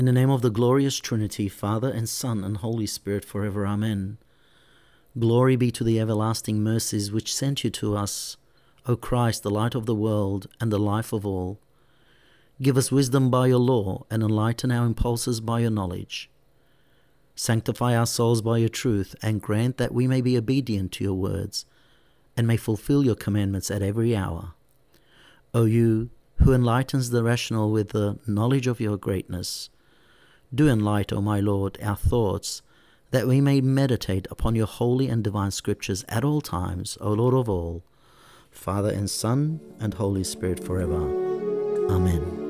In the name of the glorious Trinity, Father and Son and Holy Spirit, forever. Amen. Glory be to the everlasting mercies which sent you to us, O Christ, the light of the world and the life of all. Give us wisdom by your law and enlighten our impulses by your knowledge. Sanctify our souls by your truth and grant that we may be obedient to your words and may fulfill your commandments at every hour. O you who enlightens the rational with the knowledge of your greatness, do enlighten, O my Lord, our thoughts, that we may meditate upon your holy and divine scriptures at all times, O Lord of all, Father and Son and Holy Spirit forever. Amen.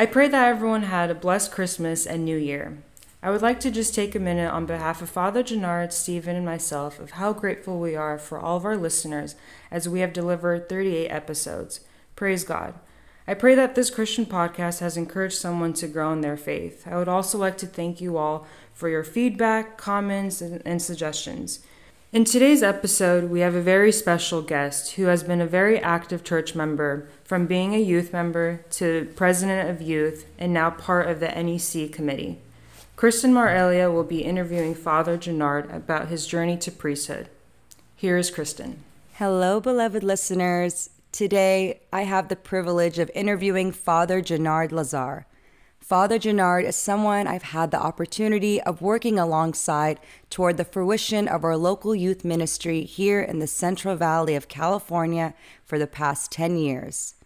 I pray that everyone had a blessed Christmas and New Year. I would like to just take a minute on behalf of Father Genard, Stephen, and myself of how grateful we are for all of our listeners as we have delivered 38 episodes. Praise God. I pray that this Christian podcast has encouraged someone to grow in their faith. I would also like to thank you all for your feedback, comments, and, and suggestions. In today's episode, we have a very special guest who has been a very active church member from being a youth member to president of youth and now part of the NEC committee. Kristin Mar-Elia will be interviewing Father Genard about his journey to priesthood. Here is Kristin. Hello, beloved listeners. Today, I have the privilege of interviewing Father Genard Lazar. Father Genard is someone I've had the opportunity of working alongside toward the fruition of our local youth ministry here in the Central Valley of California for the past 10 years.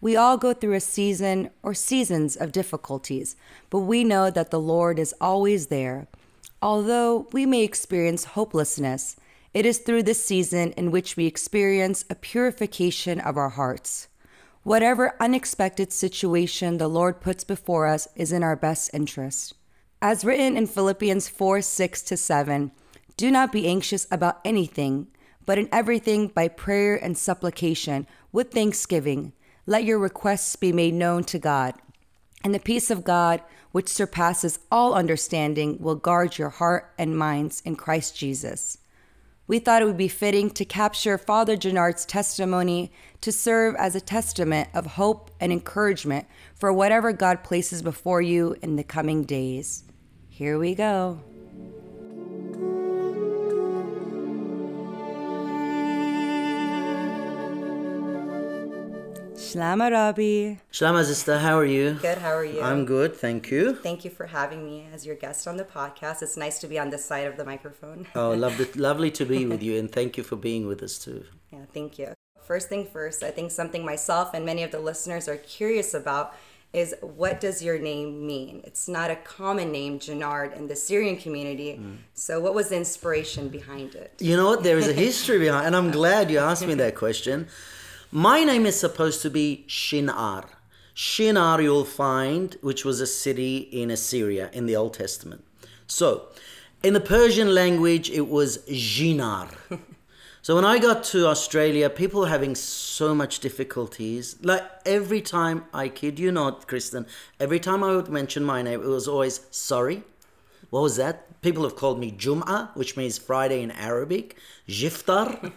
We all go through a season or seasons of difficulties, but we know that the Lord is always there. Although we may experience hopelessness, it is through this season in which we experience a purification of our hearts. Whatever unexpected situation the Lord puts before us is in our best interest. As written in Philippians 4 6 to 7, do not be anxious about anything, but in everything by prayer and supplication, with thanksgiving, let your requests be made known to God. And the peace of God, which surpasses all understanding, will guard your heart and minds in Christ Jesus we thought it would be fitting to capture Father Genard's testimony to serve as a testament of hope and encouragement for whatever God places before you in the coming days. Here we go. Shlama Rabbi. Shlama sister, how are you? Good, how are you? I'm good, thank you. Thank you for having me as your guest on the podcast. It's nice to be on this side of the microphone. oh, lovely, lovely to be with you, and thank you for being with us too. Yeah, thank you. First thing first, I think something myself and many of the listeners are curious about is what does your name mean? It's not a common name, Genard, in the Syrian community. Mm. So, what was the inspiration behind it? You know what? There is a history behind, and I'm glad you asked me that question. My name is supposed to be Shinar. Shinar you'll find, which was a city in Assyria in the Old Testament. So, in the Persian language, it was Jinar. so when I got to Australia, people were having so much difficulties. Like every time, I kid you not, Kristin, every time I would mention my name, it was always sorry. What was that? People have called me Jum'ah, which means Friday in Arabic, Jiftar.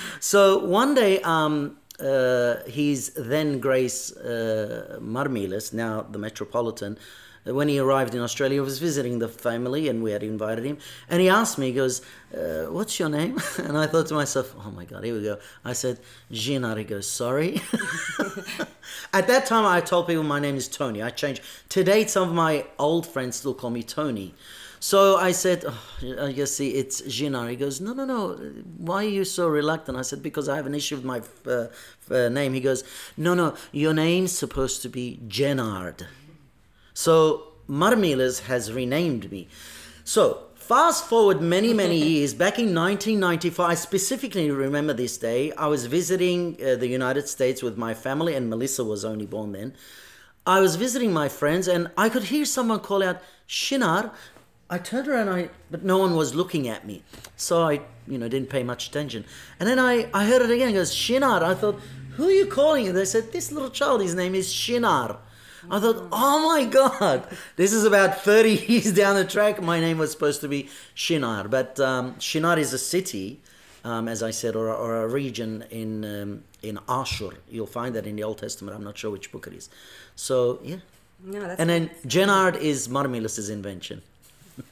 so one day, um, uh, his then Grace uh, Mar Meelis, now the Metropolitan, uh, when he arrived in Australia, he was visiting the family and we had invited him. And he asked me, he goes, uh, What's your name? And I thought to myself, Oh my God, here we go. I said, Ginar. He goes, Sorry. At that time, I told people my name is Tony. I changed. To date, some of my old friends still call me Tony. So I said, oh, you see, it's Ginar. He goes, no, no, no. Why are you so reluctant? I said, because I have an issue with my uh, uh, name. He goes, no, no, your name's supposed to be Genard. So Mar Meelis has renamed me. So fast forward many, many years, back in 1995, I specifically remember this day. I was visiting uh, the United States with my family, and Melissa was only born then. I was visiting my friends, and I could hear someone call out, Shinar, I turned around, I but no one was looking at me, so I you know didn't pay much attention. And then I I heard it again. It goes Shinar. I thought, who are you calling? And they said this little child. His name is Shinar. I thought, oh my God, this is about 30 years down the track. My name was supposed to be Shinar, but um, Shinar is a city, um, as I said, or, or a region in um, in Ashur. You'll find that in the Old Testament. I'm not sure which book it is. So yeah, No, that's and then Genard is Mar Meelis's invention.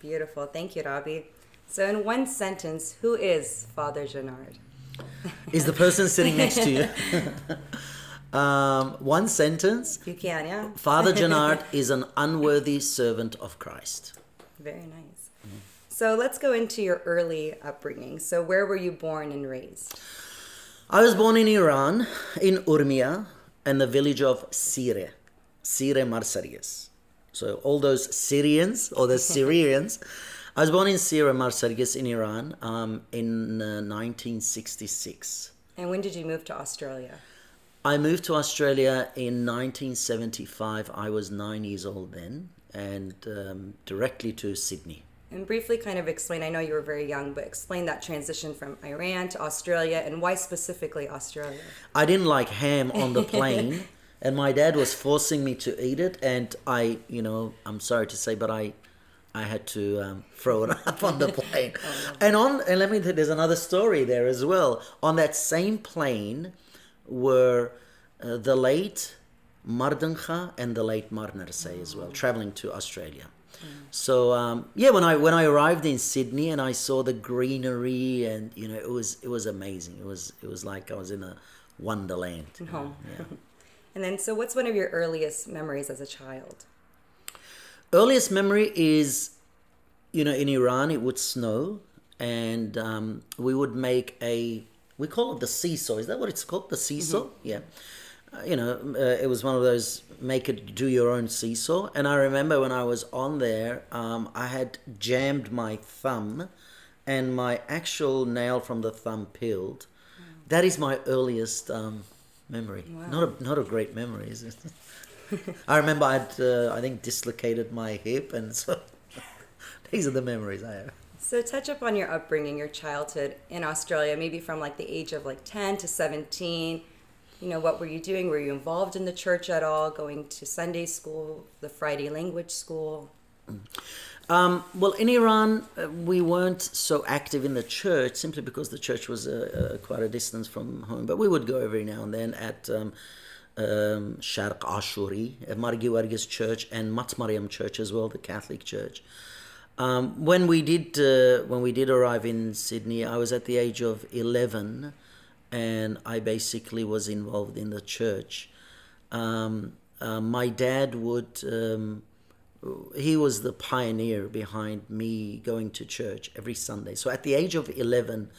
Beautiful. Thank you, Rabbi. So, in one sentence, who is Father Genard? Is the person sitting next to you? um, one sentence. You can, yeah? Father Genard is an unworthy servant of Christ. Very nice. So, let's go into your early upbringing. So, where were you born and raised? I was born in Iran, in Urmia, in the village of Sire, Sire Marsarias. So all those Syrians or the Syrians, I was born in Syria, Marsarias in Iran um, in uh, 1966. And when did you move to Australia? I moved to Australia in 1975. I was nine years old then, and um, directly to Sydney. And briefly kind of explain, I know you were very young, but explain that transition from Iran to Australia and why specifically Australia? I didn't like ham on the plane, and my dad was forcing me to eat it, and I, you know, I'm sorry to say, but I, I had to um, throw it up on the plane. and on, and let me, there's another story there as well. On that same plane were uh, the late Mar Dinkha and the late Mar Narsai as well, traveling to Australia. So um, yeah, when I when I arrived in Sydney and I saw the greenery and you know it was it was amazing. It was it was like I was in a wonderland. Home. Yeah. And then, so what's one of your earliest memories as a child? Earliest memory is, you know, in Iran it would snow and um, we would make a we call it the seesaw. Is that what it's called? The seesaw? Yeah. Uh, you know, uh, it was one of those make it do your own seesaw. And I remember when I was on there, um, I had jammed my thumb and my actual nail from the thumb peeled. That is my earliest um, memory. Not a not a great memory, is it? I remember I'd uh, I think dislocated my hip, and so these are the memories I have. So touch up on your upbringing, your childhood in Australia, maybe from like the age of like 10 to 17. You know, what were you doing? Were you involved in the church at all? Going to Sunday school, the Friday language school? Um, well, in Iran, uh, we weren't so active in the church simply because the church was uh, uh, quite a distance from home. But we would go every now and then at um, um, Sharq Ashuri, Margi Wargi's church, and Mat church as well, the Catholic church. Um, when we did uh, when we did arrive in Sydney, I was at the age of eleven, and I basically was involved in the church. Um, uh, my dad would um, he was the pioneer behind me going to church every Sunday. So at the age of 11,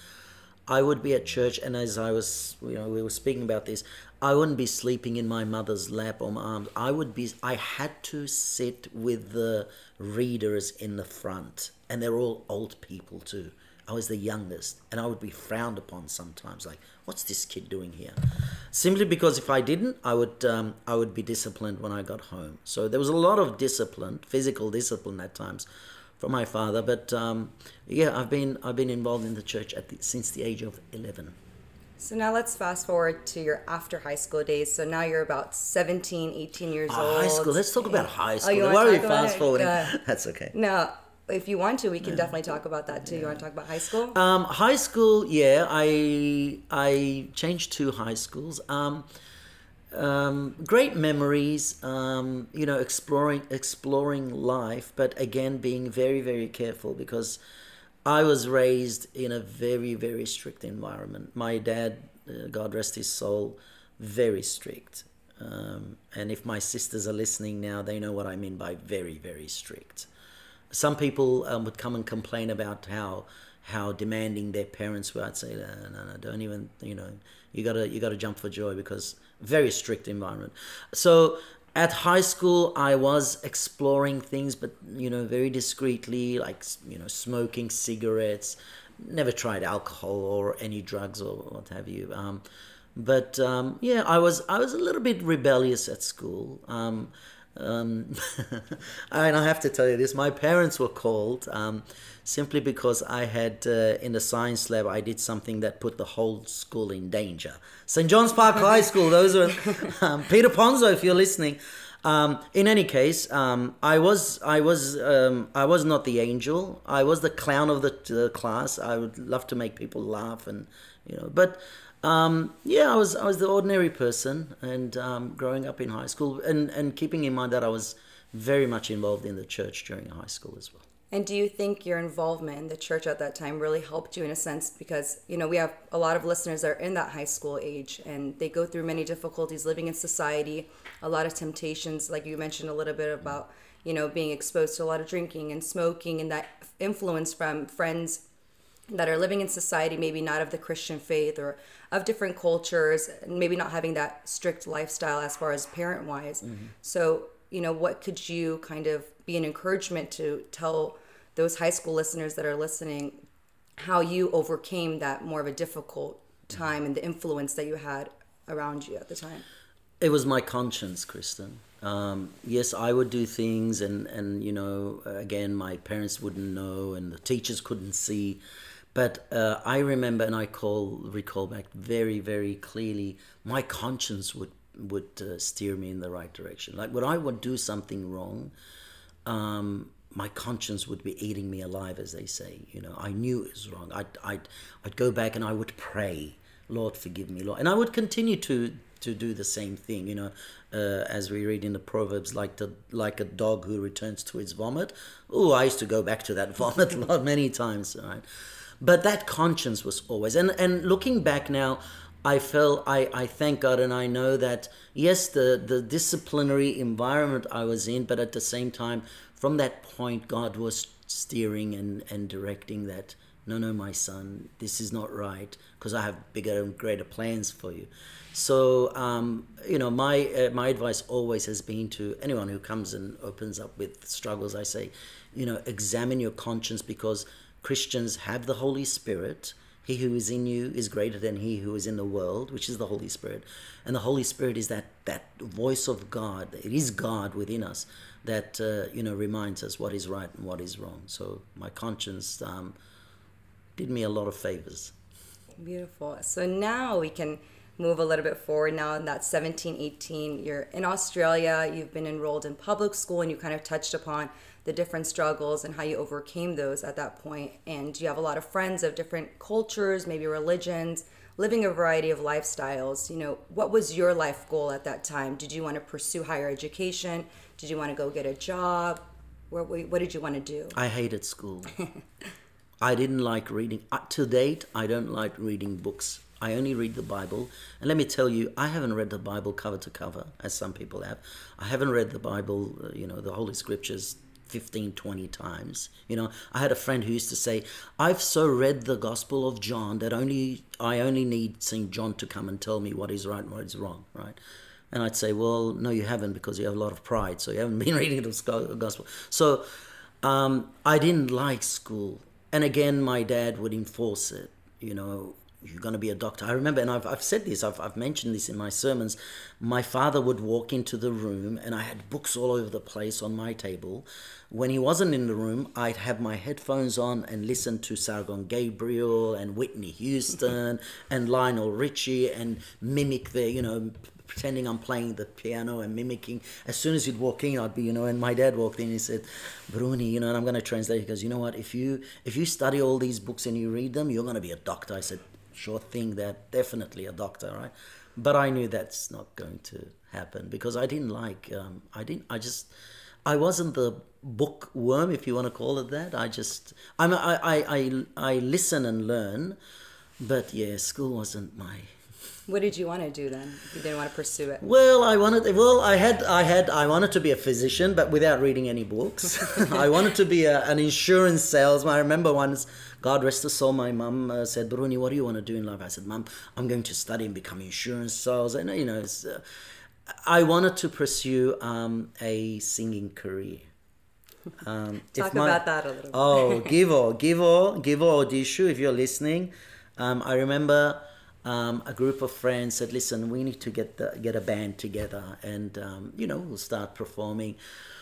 I would be at church, and as I was, you know, we were speaking about this, I wouldn't be sleeping in my mother's lap or my arms. I would be, I had to sit with the readers in the front, and they're all old people too. I was the youngest, and I would be frowned upon sometimes. Like, what's this kid doing here? Simply because if I didn't, I would um, I would be disciplined when I got home. So there was a lot of discipline, physical discipline at times, from my father. But um, yeah, I've been I've been involved in the church at the, since the age of eleven. So now let's fast forward to your after high school days. So now you're about 17, 18 years Ah, old. high school. Let's talk about high school. you Why are we fast forwarding? Uh, That's okay. No, if you want to, we can definitely talk about that too. You want to talk about high school? Um, high school, yeah, I I changed two high schools. Um, um, great memories, um, you know, exploring exploring life, but again being very very careful because I was raised in a very very strict environment. My dad, uh, God rest his soul, very strict. Um, and if my sisters are listening now, they know what I mean by very very strict some people um, would come and complain about how how demanding their parents were. I'd say, no, no, no, don't even, you know, you gotta you gotta jump for joy because very strict environment. So at high school, I was exploring things, but you know, very discreetly, like you know, smoking cigarettes. Never tried alcohol or any drugs or what have you. Um, but um, yeah, I was I was a little bit rebellious at school. Um, Um, and I have to tell you this: my parents were called um, simply because I had uh, in the science lab I did something that put the whole school in danger. St. John's Park High School. Those are um, Peter Ponzo, if you're listening. Um, in any case, um, I was I was um, I was not the angel. I was the clown of the, the class. I would love to make people laugh, and you know, but um, yeah, I was I was the ordinary person, and um, growing up in high school, and and keeping in mind that I was very much involved in the church during high school as well. And do you think your involvement in the church at that time really helped you in a sense? Because, you know, we have a lot of listeners that are in that high school age and they go through many difficulties living in society, a lot of temptations, like you mentioned a little bit about, you know, being exposed to a lot of drinking and smoking and that influence from friends that are living in society, maybe not of the Christian faith or of different cultures, and maybe not having that strict lifestyle as far as parent wise. Mm-hmm. So, you know, what could you kind of be an encouragement to tell those high school listeners that are listening how you overcame that more of a difficult time and the influence that you had around you at the time? It was my conscience, Kristin. Um, yes, I would do things, and, and you know, again, my parents wouldn't know, and the teachers couldn't see. But uh, I remember, and I call recall back very, very clearly. My conscience would would uh, steer me in the right direction. Like when I would do something wrong, um, my conscience would be eating me alive, as they say. You know, I knew it was wrong. I'd, I'd, I'd go back and I would pray, Lord, forgive me, Lord. And I would continue to, to do the same thing, you know, uh, as we read in the Proverbs, like, the, like a dog who returns to its vomit. Oh, I used to go back to that vomit a lot, many times, right? But that conscience was always, and, and looking back now, I felt I, I thank God and I know that yes the, the disciplinary environment I was in but at the same time from that point, God was steering and, and directing that, no, no, my son, this is not right because I have bigger and greater plans for you. So, um, you know, my, uh, my advice always has been to anyone who comes and opens up with struggles, I say, you know, examine your conscience because Christians have the Holy Spirit. He who is in you is greater than he who is in the world, which is the Holy Spirit. And the Holy Spirit is that, that voice of God. It is God within us that uh, you know reminds us what is right and what is wrong. So my conscience um, did me a lot of favors. Beautiful. So now we can move a little bit forward now in that 17 18 you're in australia you've been enrolled in public school and you kind of touched upon the different struggles and how you overcame those at that point and you have a lot of friends of different cultures maybe religions living a variety of lifestyles you know what was your life goal at that time did you want to pursue higher education did you want to go get a job? What, what did you want to do? I hated school. I didn't like reading. Uh, to date, I don't like reading books. I only read the Bible. And let me tell you, I haven't read the Bible cover to cover, as some people have. I haven't read the Bible, uh, you know, the Holy Scriptures 15, 20 times. You know, I had a friend who used to say, I've so read the Gospel of John that only I only need St. John to come and tell me what is right and what is wrong, right? And I'd say, well, no, you haven't because you have a lot of pride. So you haven't been reading the gospel. So um, I didn't like school. And again, my dad would enforce it. You know, you're going to be a doctor. I remember, and I've, I've said this, I've, I've mentioned this in my sermons. My father would walk into the room, and I had books all over the place on my table. When he wasn't in the room, I'd have my headphones on and listen to Sargon Gabriel and Whitney Houston and Lionel Richie and mimic their, you know, pretending I'm playing the piano and mimicking. As soon as he'd walk in, I'd be, you know, and my dad walked in, he said, Bruni, you know, and I'm going to translate. He goes, you know what, if you, if you study all these books and you read them, you're going to be a doctor. I said, sure thing, that definitely a doctor, right? But I knew that's not going to happen because I didn't like, um, I didn't, I just, I wasn't the bookworm, if you want to call it that. I just, I'm, I, I, I, I listen and learn, but yeah, school wasn't my what did you want to do then? You didn't want to pursue it. Well, I wanted. Well, I had. I had. I wanted to be a physician, but without reading any books. I wanted to be a, an insurance salesman. I remember once, God rest her soul, my mum uh, said, "Bruni, what do you want to do in life?" I said, "Mum, I'm going to study and become insurance sales." And you know, uh, I wanted to pursue um, a singing career. Um, Talk my, about that a little. Oh, Givo, Givo, Givo Odishu, if you're listening. Um, I remember um, a group of friends said, "Listen, we need to get the, get a band together, and um, you know, we'll start performing."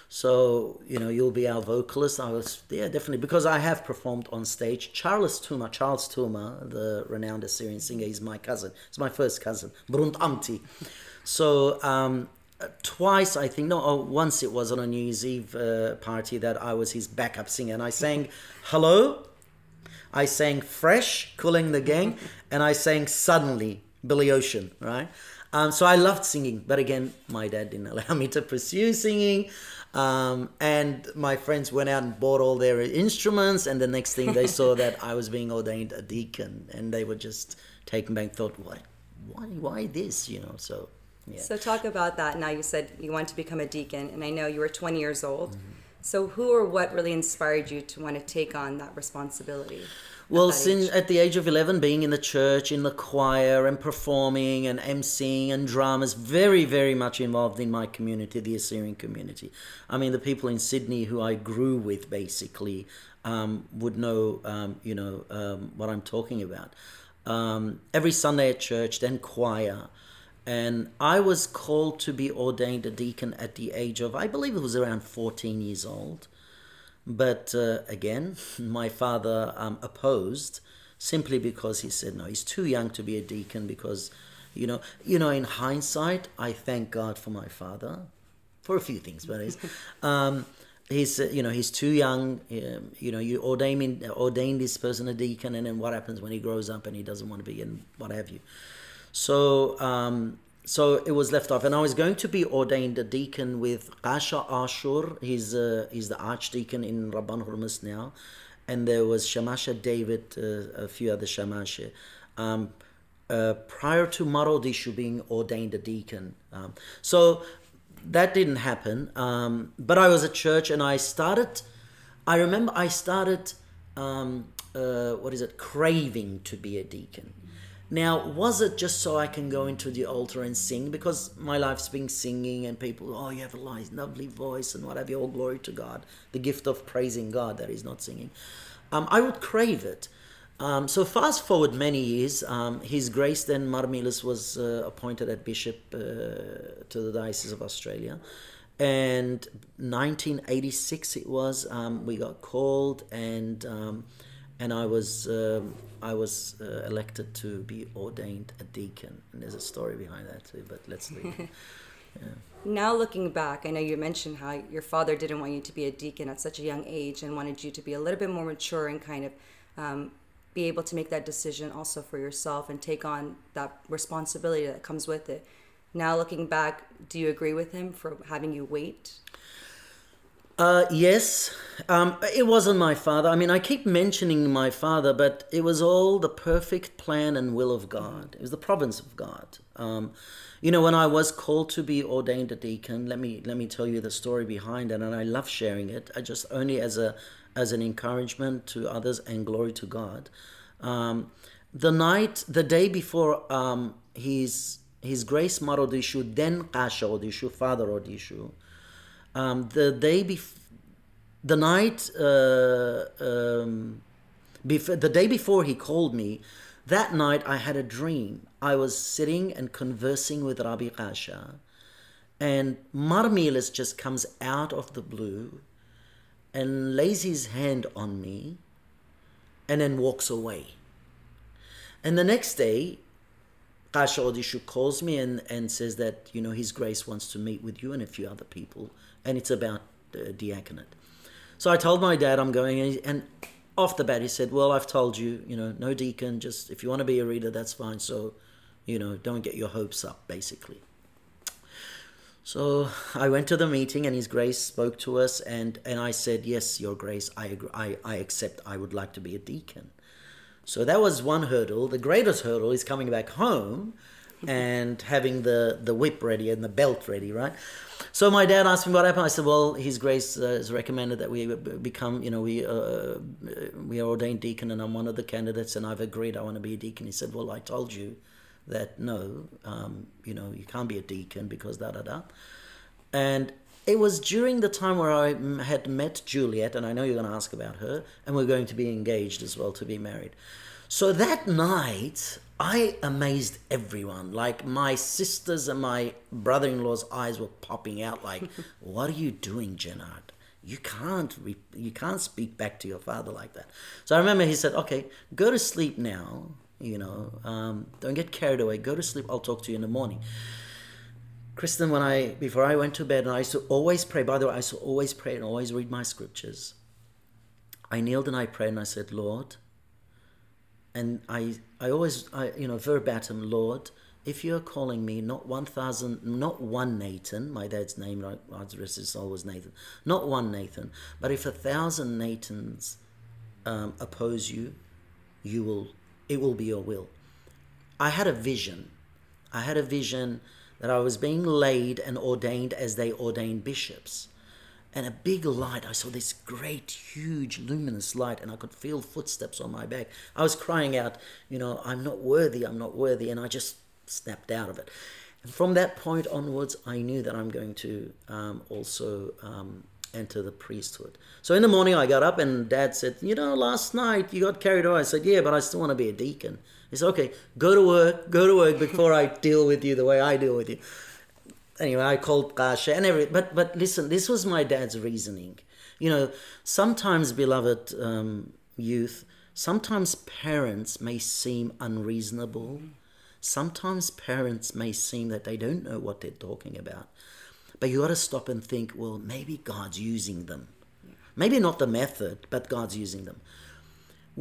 So you know, you'll be our vocalist. I was yeah, definitely because I have performed on stage. Charles Tuma, Charles Tuma, the renowned Assyrian singer, is my cousin. It's my first cousin, Brunt Amti. So um, twice, I think, no, oh, once it was on a New Year's Eve uh, party that I was his backup singer, and I sang "Hello." I sang "Fresh," "Kool & the Gang," and I sang "Suddenly," Billy Ocean, right? Um, so I loved singing, but again, my dad didn't allow me to pursue singing. Um, and my friends went out and bought all their instruments, and the next thing they saw that I was being ordained a deacon, and they were just taken back. Thought, why, why, why this? You know, so yeah. So talk about that. Now you said you want to become a deacon, and I know you were 20 years old. Mm-hmm. So who or what really inspired you to want to take on that responsibility? Well, since at the age of 11, being in the church, in the choir, and performing and emceeing and dramas, very, very much involved in my community, the Assyrian community. I mean, the people in Sydney who I grew with basically um, would know, um, you know, um, what I'm talking about. Um, every Sunday at church, then choir. And I was called to be ordained a deacon at the age of, I believe it was around 14 years old. But uh, again, my father um, opposed simply because he said, no, he's too young to be a deacon because, you know, you know, in hindsight, I thank God for my father for a few things, but he's, um, he's, uh, you know, he's too young. Um, you know, you ordain, ordain this person a deacon, and then what happens when he grows up and he doesn't want to be, and what have you. So, um, so it was left off, and I was going to be ordained a deacon with Qasha Ashur. He's uh, he's the archdeacon in Rabban Hormuz now, and there was Shamasha David, uh, a few other Shamasha. Um, uh, prior to Mar Odishu being ordained a deacon, um, so that didn't happen. Um, but I was at church, and I started. I remember I started. Um, uh, what is it? Craving to be a deacon now, was it just so I can go into the altar and sing? Because my life's been singing, and people, oh, you have a lovely voice, and what have you, all glory to God. The gift of praising God that is not singing. Um, I would crave it. Um, so, fast forward many years, um, His Grace then Mar Meelis was uh, appointed as Bishop uh, to the Diocese of Australia. And 1986 it was, um, we got called, and um, and I was um, I was uh, elected to be ordained a deacon, and there's a story behind that too. But let's leave. yeah. Now looking back, I know you mentioned how your father didn't want you to be a deacon at such a young age, and wanted you to be a little bit more mature and kind of um, be able to make that decision also for yourself and take on that responsibility that comes with it. Now looking back, do you agree with him for having you wait? Uh, yes, um, it wasn't my father. I mean, I keep mentioning my father, but it was all the perfect plan and will of God. It was the province of God. Um, you know, when I was called to be ordained a deacon, let me let me tell you the story behind it, and I love sharing it. I just only as a as an encouragement to others and glory to God. Um, the night, the day before um, his his Grace Mar Odishu, then Qasha Odishu, Father Odishu um, the day before, the night, uh, um, bef- the day before he called me, that night I had a dream. I was sitting and conversing with Rabbi Qasha, and Mar Meelis just comes out of the blue and lays his hand on me and then walks away. And the next day, Qasha Odishu calls me and, and says that, you know, His Grace wants to meet with you and a few other people and it's about uh, diaconate. So I told my dad I'm going, and, and off the bat he said, "Well, I've told you, you know, no deacon. Just if you want to be a reader, that's fine. So, you know, don't get your hopes up, basically." So I went to the meeting, and His Grace spoke to us, and and I said, "Yes, Your Grace, I I I accept. I would like to be a deacon." So that was one hurdle. The greatest hurdle is coming back home and having the the whip ready and the belt ready, right? So my dad asked me what happened. I said, "Well, His Grace uh, has recommended that we become, you know, we uh, we are ordained deacon, and I'm one of the candidates, and I've agreed I want to be a deacon." He said, "Well, I told you that no, um, you know, you can't be a deacon because da da da," and it was during the time where I had met Juliet, and I know you're going to ask about her, and we're going to be engaged as well to be married. So that night, I amazed everyone. Like my sisters and my brother-in-law's eyes were popping out. Like, what are you doing, Genard? You can't you can't speak back to your father like that. So I remember he said, "Okay, go to sleep now. You know, um, don't get carried away. Go to sleep. I'll talk to you in the morning." Kristin, when I before I went to bed, and I used to always pray. By the way, I used to always pray and always read my scriptures. I kneeled and I prayed and I said, "Lord," and I I always I you know verbatim, "Lord." if you're calling me not 1000 not one nathan my dad's name right his soul was nathan not one nathan but if a thousand nathans um, oppose you you will it will be your will i had a vision i had a vision that i was being laid and ordained as they ordained bishops and a big light. I saw this great, huge, luminous light, and I could feel footsteps on my back. I was crying out, you know, I'm not worthy, I'm not worthy, and I just snapped out of it. And from that point onwards, I knew that I'm going to um, also um, enter the priesthood. So in the morning, I got up and dad said, You know, last night you got carried away. I said, Yeah, but I still want to be a deacon. He said, Okay, go to work, go to work before I deal with you the way I deal with you. Anyway, I called Qasha and everything. But, but listen, this was my dad's reasoning. You know, sometimes, beloved um, youth, sometimes parents may seem unreasonable Sometimes parents may seem that they don't know what they're talking about. But you got to stop and think, well, maybe God's using them. Maybe not the method, but God's using them.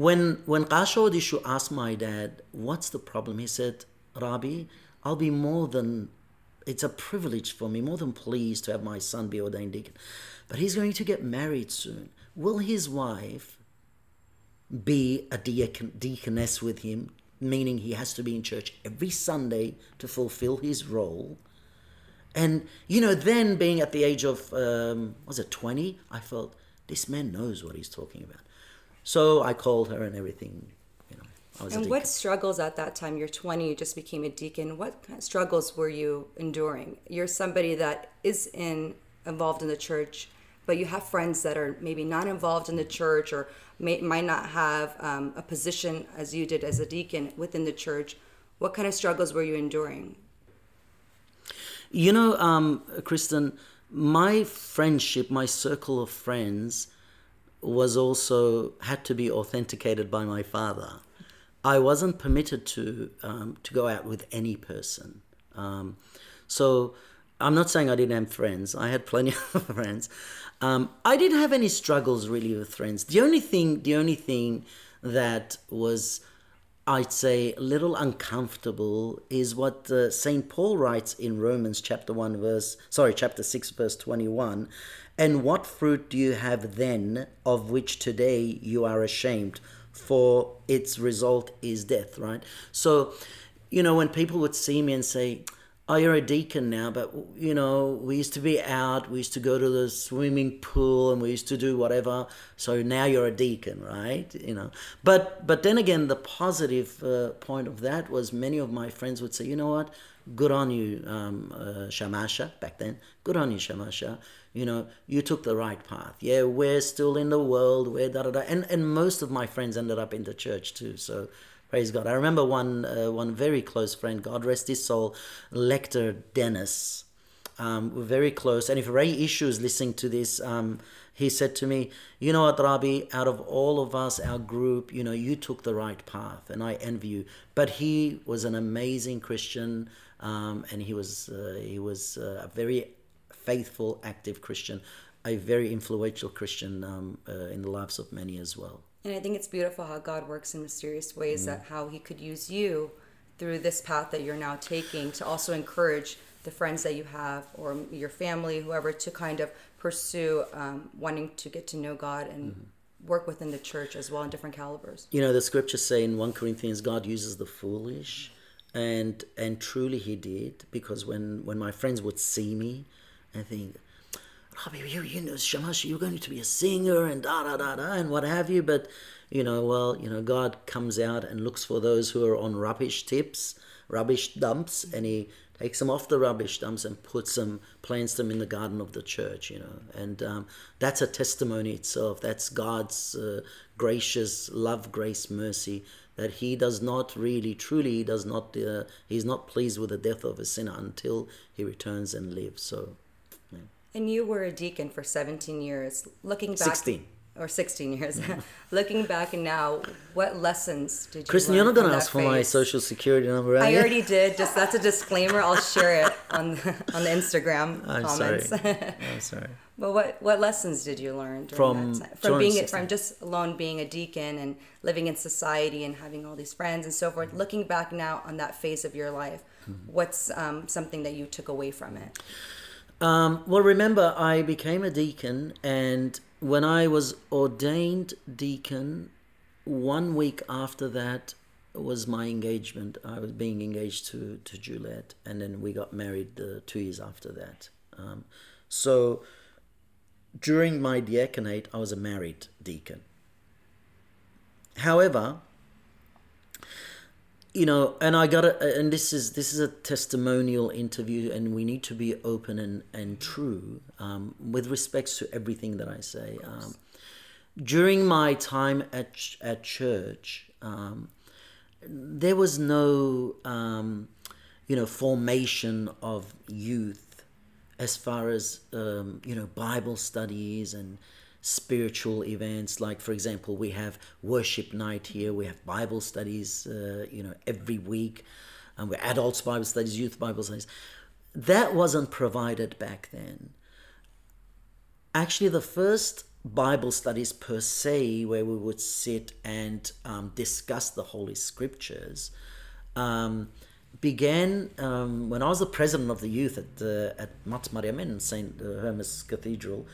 When when Qasha Odishu asked my dad, what's the problem? He said, Rabbi, I'll be more than it's a privilege for me, more than pleased to have my son be ordained deacon. But he's going to get married soon. Will his wife be a deacon, deaconess with him meaning he has to be in church every Sunday to fulfill his role. And, you know, then being at the age of, um, was it 20, I felt this man knows what he's talking about. So I called her and everything. You know, and what struggles at that time? You're 20, you just became a deacon. What kind of struggles were you enduring? You're somebody that is in involved in the church, but you have friends that are maybe not involved in the church or may, might not have um, a position as you did as a deacon within the church. What kind of struggles were you enduring? You know, um, Kristin, my friendship, my circle of friends, was also had to be authenticated by my father. I wasn't permitted to um, to go out with any person. Um, so I'm not saying I didn't have friends. I had plenty of friends, um, I didn't have any struggles really with friends. The only thing, the only thing that was, I'd say, a little uncomfortable is what uh, Saint Paul writes in Romans chapter one verse, sorry, chapter six verse twenty-one. And what fruit do you have then, of which today you are ashamed? For its result is death. Right. So, you know, when people would see me and say oh, you're a deacon now, but you know, we used to be out, we used to go to the swimming pool, and we used to do whatever. So now you're a deacon, right? You know, but but then again, the positive uh, point of that was many of my friends would say, you know what, good on you, um, uh, Shamasha. Back then, good on you, Shamasha. You know, you took the right path. Yeah, we're still in the world. We're da da da, and and most of my friends ended up in the church too. So Praise God. I remember one uh, one very close friend, God rest his soul, Lector Dennis. Um, we're very close. And if Ray Ishu is listening to this, um, he said to me, You know what, Rabbi, out of all of us, our group, you know, you took the right path, and I envy you. But he was an amazing Christian, um, and he was, uh, he was uh, a very faithful, active Christian, a very influential Christian um, uh, in the lives of many as well. And I think it's beautiful how God works in mysterious ways, mm that how He could use you through this path that you're now taking to also encourage the friends that you have or your family, whoever, to kind of pursue um, wanting to get to know God and mm-hmm. work within the church as well in different calibers. You know, the scriptures say in 1 Corinthians, God uses the foolish. And and truly he did because when, when my friends would see me and think, Rabbi, you, you know, Shamash, you're going to be a singer and da da da da and what have you. But, you know, well, you know, God comes out and looks for those who are on rubbish tips, rubbish dumps, and He takes them off the rubbish dumps and puts them, plants them in the garden of the church, you know. And um, that's a testimony itself. That's God's uh, gracious love, grace, mercy that he does not really, truly, he does not, uh, he's not pleased with the death of a sinner until he returns and lives. So. And you were a deacon for 17 years. Looking back, 16. or 16 years. Looking back and now, what lessons did you? Kristin, you're not going to ask for my social security number, are I you? already did. Just that's a disclaimer. I'll share it on the, on the Instagram I'm comments. sorry. I'm sorry. but what what lessons did you learn during From- that time? from being 16. from just alone being a deacon and living in society and having all these friends and so forth? Looking back now on that phase of your life, Mm-hmm. what's um, something that you took away from it? Um, well, remember, I became a deacon, and when I was ordained deacon, one week after that was my engagement. I was being engaged to, to Juliet, and then we got married two years after that. Um, so during my diaconate, I was a married deacon. However, you know and i got a and this is this is a testimonial interview and we need to be open and and true um, with respects to everything that i say. Um, during my time at ch- at church um, there was no um, you know formation of youth as far as um, you know bible studies and spiritual events. Like for example we have worship night here. We have bible studies uh, you know every week. And we're adults bible studies youth bible studies. That wasn't provided back then. Actually the first bible studies per se where we would sit and um, discuss the holy scriptures um, began um, when I was the president of the youth at the at Mat Mariamen in St. Hermas Cathedral,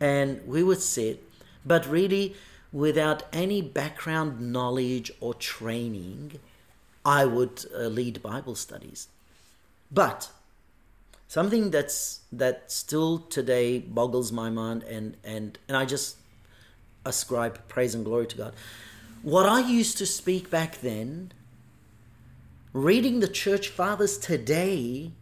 and we would sit, but really without any background knowledge or training, I would uh, lead Bible studies. But something that's that still today boggles my mind, and and and I just ascribe praise and glory to God. What I used to speak back then reading the church fathers today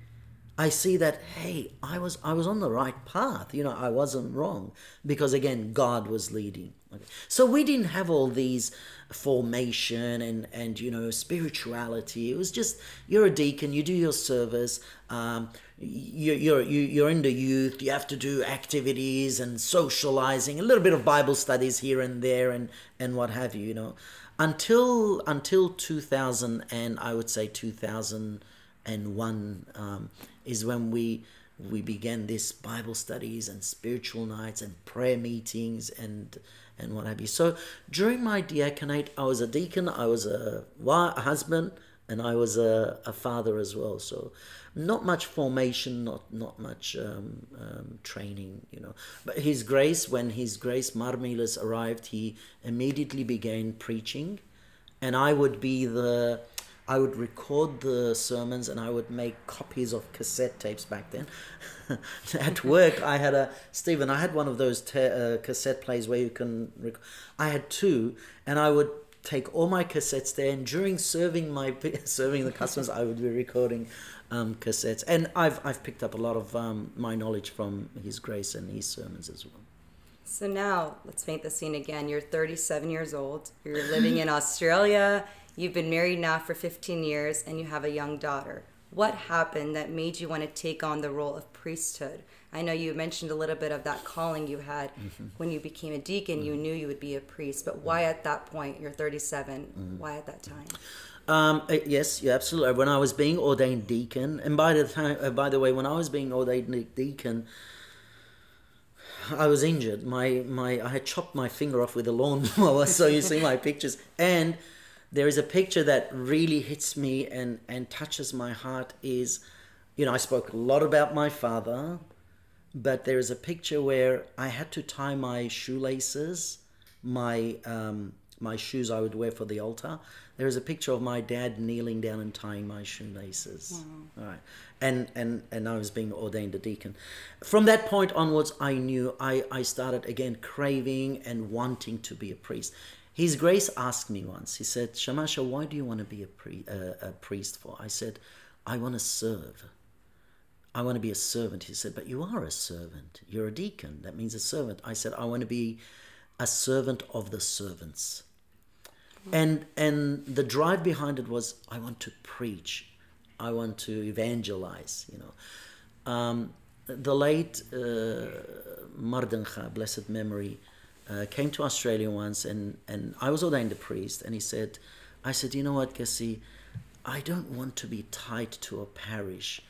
i see that hey i was i was on the right path. You know i wasn't wrong because again god was leading. Okay. so we didn't have all these formation and and you know spirituality. It was just you're a deacon you do your service um, you, you're you, you're in the youth you have to do activities and socializing a little bit of bible studies here and there and and what have you you know. Until until 2000 and I would say 2001 um, is when we we began this Bible studies and spiritual nights and prayer meetings and and what have you. So during my diaconate, I was a deacon, I was a, husband, and I was a, a father as well. So not much formation, not not much um, um, training, you know. But His Grace, when His Grace Mar Meelis arrived, he immediately began preaching, and I would be the, I would record the sermons, and I would make copies of cassette tapes back then. At work, I had a Stephen. I had one of those uh, cassette plays where you can. Rec- I had two, and I would take all my cassettes there and during serving my serving the customers i would be recording um, cassettes and i've i've picked up a lot of um, my knowledge from his grace and his sermons as well So now let's paint the scene again. You're 37 years old. You're living in Australia. You've been married now for 15 years and you have a young daughter. What happened that made you want to take on the role of priesthood? I know you mentioned a little bit of that calling you had when you became a deacon. You knew you would be a priest, but why at that point? You're 37. Why at that time? Um, uh, yes, you're absolutely. right. When I was being ordained deacon, and by the time, uh, by the way, when I was being ordained deacon, I was injured. My my I had chopped my finger off with a lawnmower. so you see my pictures, and there is a picture that really hits me and and touches my heart. Is you know I spoke a lot about my father, but there is a picture where I had to tie my shoelaces, my um, my shoes I would wear for the altar. There is a picture of my dad kneeling down and tying my shoelaces. All right, and and and I was being ordained a deacon. From that point onwards, I knew I I started again craving and wanting to be a priest. His Grace asked me once. He said, "Shamasha, why do you want to be a pri- uh, a priest for?" I said, "I want to serve." I want to be a servant. He said, But you are a servant. You're a deacon. That means a servant. I said, I want to be a servant of the servants. and and the drive behind it was I want to preach, I want to evangelize. You know, um, the late uh, blessed memory, uh, came to Australia once, and and I was ordained a priest, and he said, I said, you know what, Cassie, I don't want to be tied to a parish.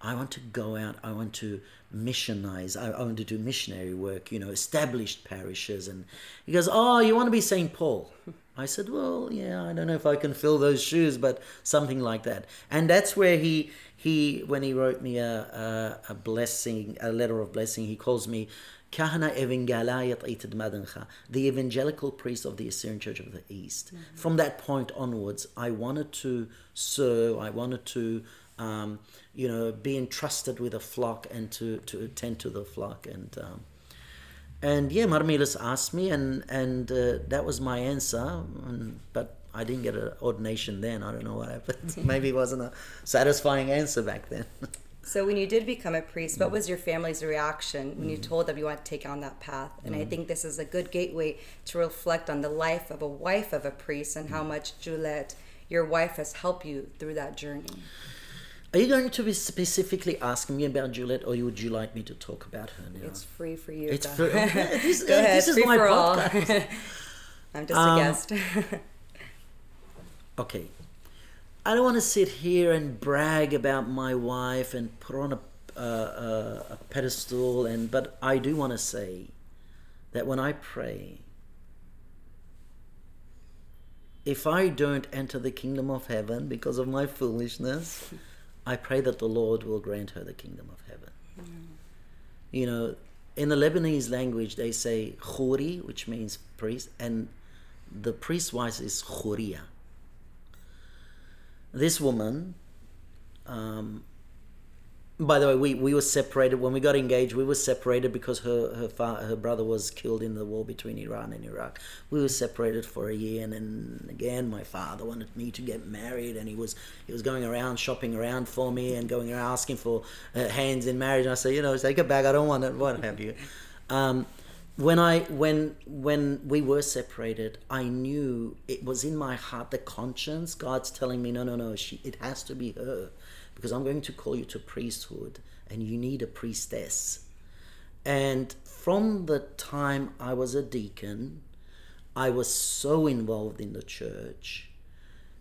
I want to go out. I want to missionize. I, I want to do missionary work. You know, established parishes. And he goes, "Oh, you want to be Saint Paul?" I said, "Well, yeah. I don't know if I can fill those shoes, but something like that." And that's where he he when he wrote me a a, a blessing, a letter of blessing. He calls me Kahana Evangelayat Eitid Madancha, the evangelical priest of the Assyrian Church of the East. From that point onwards, I wanted to serve. I wanted to um, you know, be entrusted with a flock and to, to attend to the flock. And um, and yeah, Mar Meelis asked me, and and uh, that was my answer. And, but I didn't get an ordination then. I don't know what happened. Maybe it wasn't a satisfying answer back then. So when you did become a priest, what was your family's reaction when you Mm. told them you want to take on that path? And I think this is a good gateway to reflect on the life of a wife of a priest and how much Juliet, your wife, has helped you through that journey. Are you going to be specifically asking me about Juliet, or would you like me to talk about her now? It's free for you. It's for, yeah, this, Go uh, ahead, this is free my for all. I'm just Um, a guest. okay i don't want to sit here and brag about my wife and put her on a, uh, a, a pedestal and but i do want to say that when i pray if i don't enter the kingdom of heaven because of my foolishness i pray that the lord will grant her the kingdom of heaven. You know in the lebanese language they say khuri which means priest and the priest's wife is khuria this woman um, by the way we, we were separated. When we got engaged we were separated because her her, fa- her brother was killed in the war between iran and iraq. We were separated for a year and then again my father wanted me to get married and he was he was going around shopping around for me and going around asking for uh, hands in marriage. And i said you know take it back i don't want it. What have you? Um, when I when when we were separated, I knew it was in my heart the conscience. God's telling me, no, no, no. She, it has to be her, because I'm going to call you to priesthood, and you need a priestess. And from the time I was a deacon, I was so involved in the church.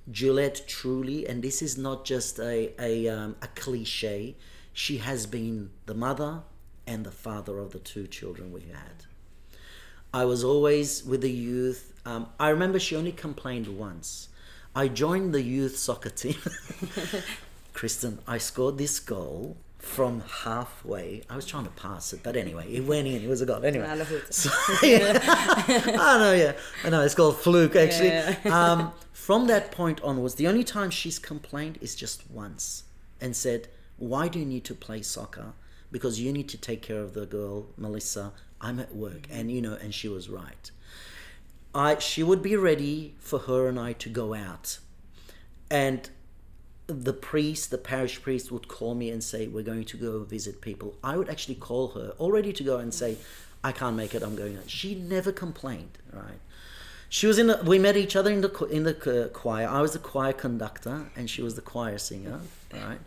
Juliet truly, and this is not just a a, um, a cliche. She has been the mother and the father of the two children we had. I was always with the youth. Um, I remember she only complained once. I joined the youth soccer team. Kristin, I scored this goal from halfway. I was trying to pass it, but anyway, it went in. It was a goal. Anyway, Around the hoop. so, yeah. I know, yeah. I know, it's called fluke, actually. Yeah. um, from that point onwards, the only time she's complained is just once and said, Why do you need to play soccer? Because you need to take care of the girl, Melissa. I'm at work. And, you know, and she was right. I, she would be ready for her and I to go out. And the priest, the parish priest, would call me and say, We're going to go visit people. I would actually call her, all ready to go, and say, I can't make it, I'm going out. She never complained, right? She was in the, we met each other in the in the choir. I was the choir conductor and she was the choir singer, right?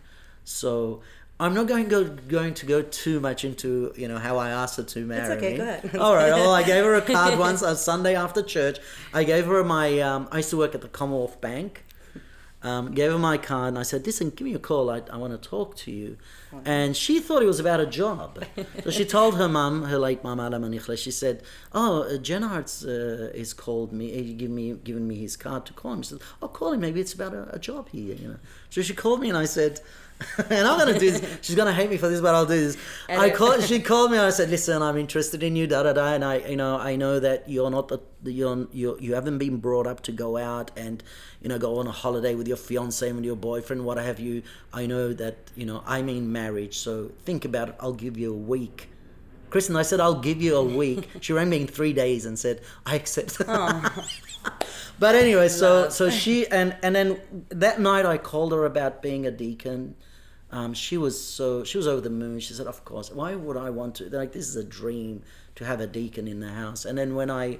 So I'm not going go going to go too much into you know how I asked her to marry okay, me. go ahead. All right. Well, I gave her a card once a Sunday after church. I gave her my. Um, I used to work at the Commonwealth Bank. Um, gave her my card and I said, "Listen, give me a call. I, I want to talk to you." And she thought it was about a job, so she told her mum, her late mum Ada Manichla. She said, "Oh, uh, Genard's uh, is called me. He give me given me his card to call him." She said, "Oh, call him. Maybe it's about a, a job here." You know. So she called me and I said. and I'm gonna do this. She's gonna hate me for this, but I'll do this. I called. She called me and I said, "Listen, I'm interested in you, da da da." And I, you know, I know that you're not the you're you you haven't been brought up to go out and you know go on a holiday with your fiance and with your boyfriend, what have you. I know that you know I'm in marriage, so think about it. I'll give you a week. Kristin, I said I'll give you a week. She rang me in three days and said I accept. Oh. But anyway, so so she and and then that night I called her about being a deacon. Um, she was so she was over the moon. She said, "Of course. Why would I want to? Like this is a dream to have a deacon in the house." And then when I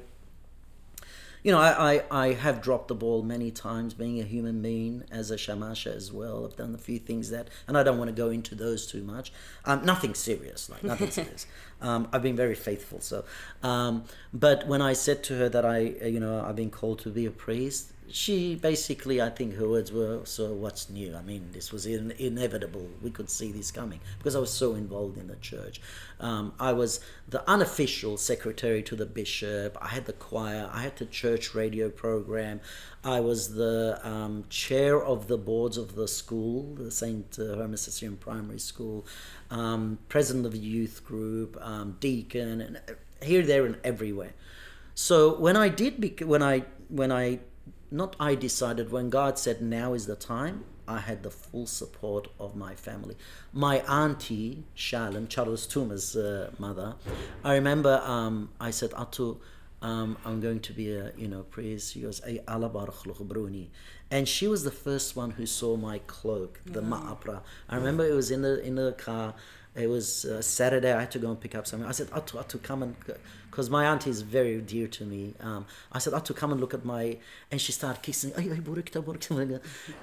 you know, I, I, I have dropped the ball many times being a human being as a shamasha as well. I've done a few things that, and I don't want to go into those too much. Um, nothing serious, like nothing serious. Um, I've been very faithful. So, um, but when I said to her that I, you know, I've been called to be a priest, she basically, I think her words were, "So what's new?" I mean, this was in, inevitable. We could see this coming because I was so involved in the church. Um, I was the unofficial secretary to the bishop. I had the choir. I had the church radio program. I was the um, chair of the boards of the school, the uh, Hurmizd Assyrian Primary School, um, president of the youth group, um, deacon, and uh, here, there, and everywhere. So when I did, when I when I not I decided when God said now is the time, I had the full support of my family. My auntie, Shalom, Charles Tuma's uh, mother, I remember um, I said, Atu, um, I'm going to be a you know priest. She goes, Ay Allah Bruni. And she was the first one who saw my cloak, the wow. ma'apra. I remember it was in the in the car. It was uh, Saturday. I had to go and pick up something. I said, Atu, Atu, come and because my auntie is very dear to me. Um, I said, "Oh, to come and look at my," and she started kissing.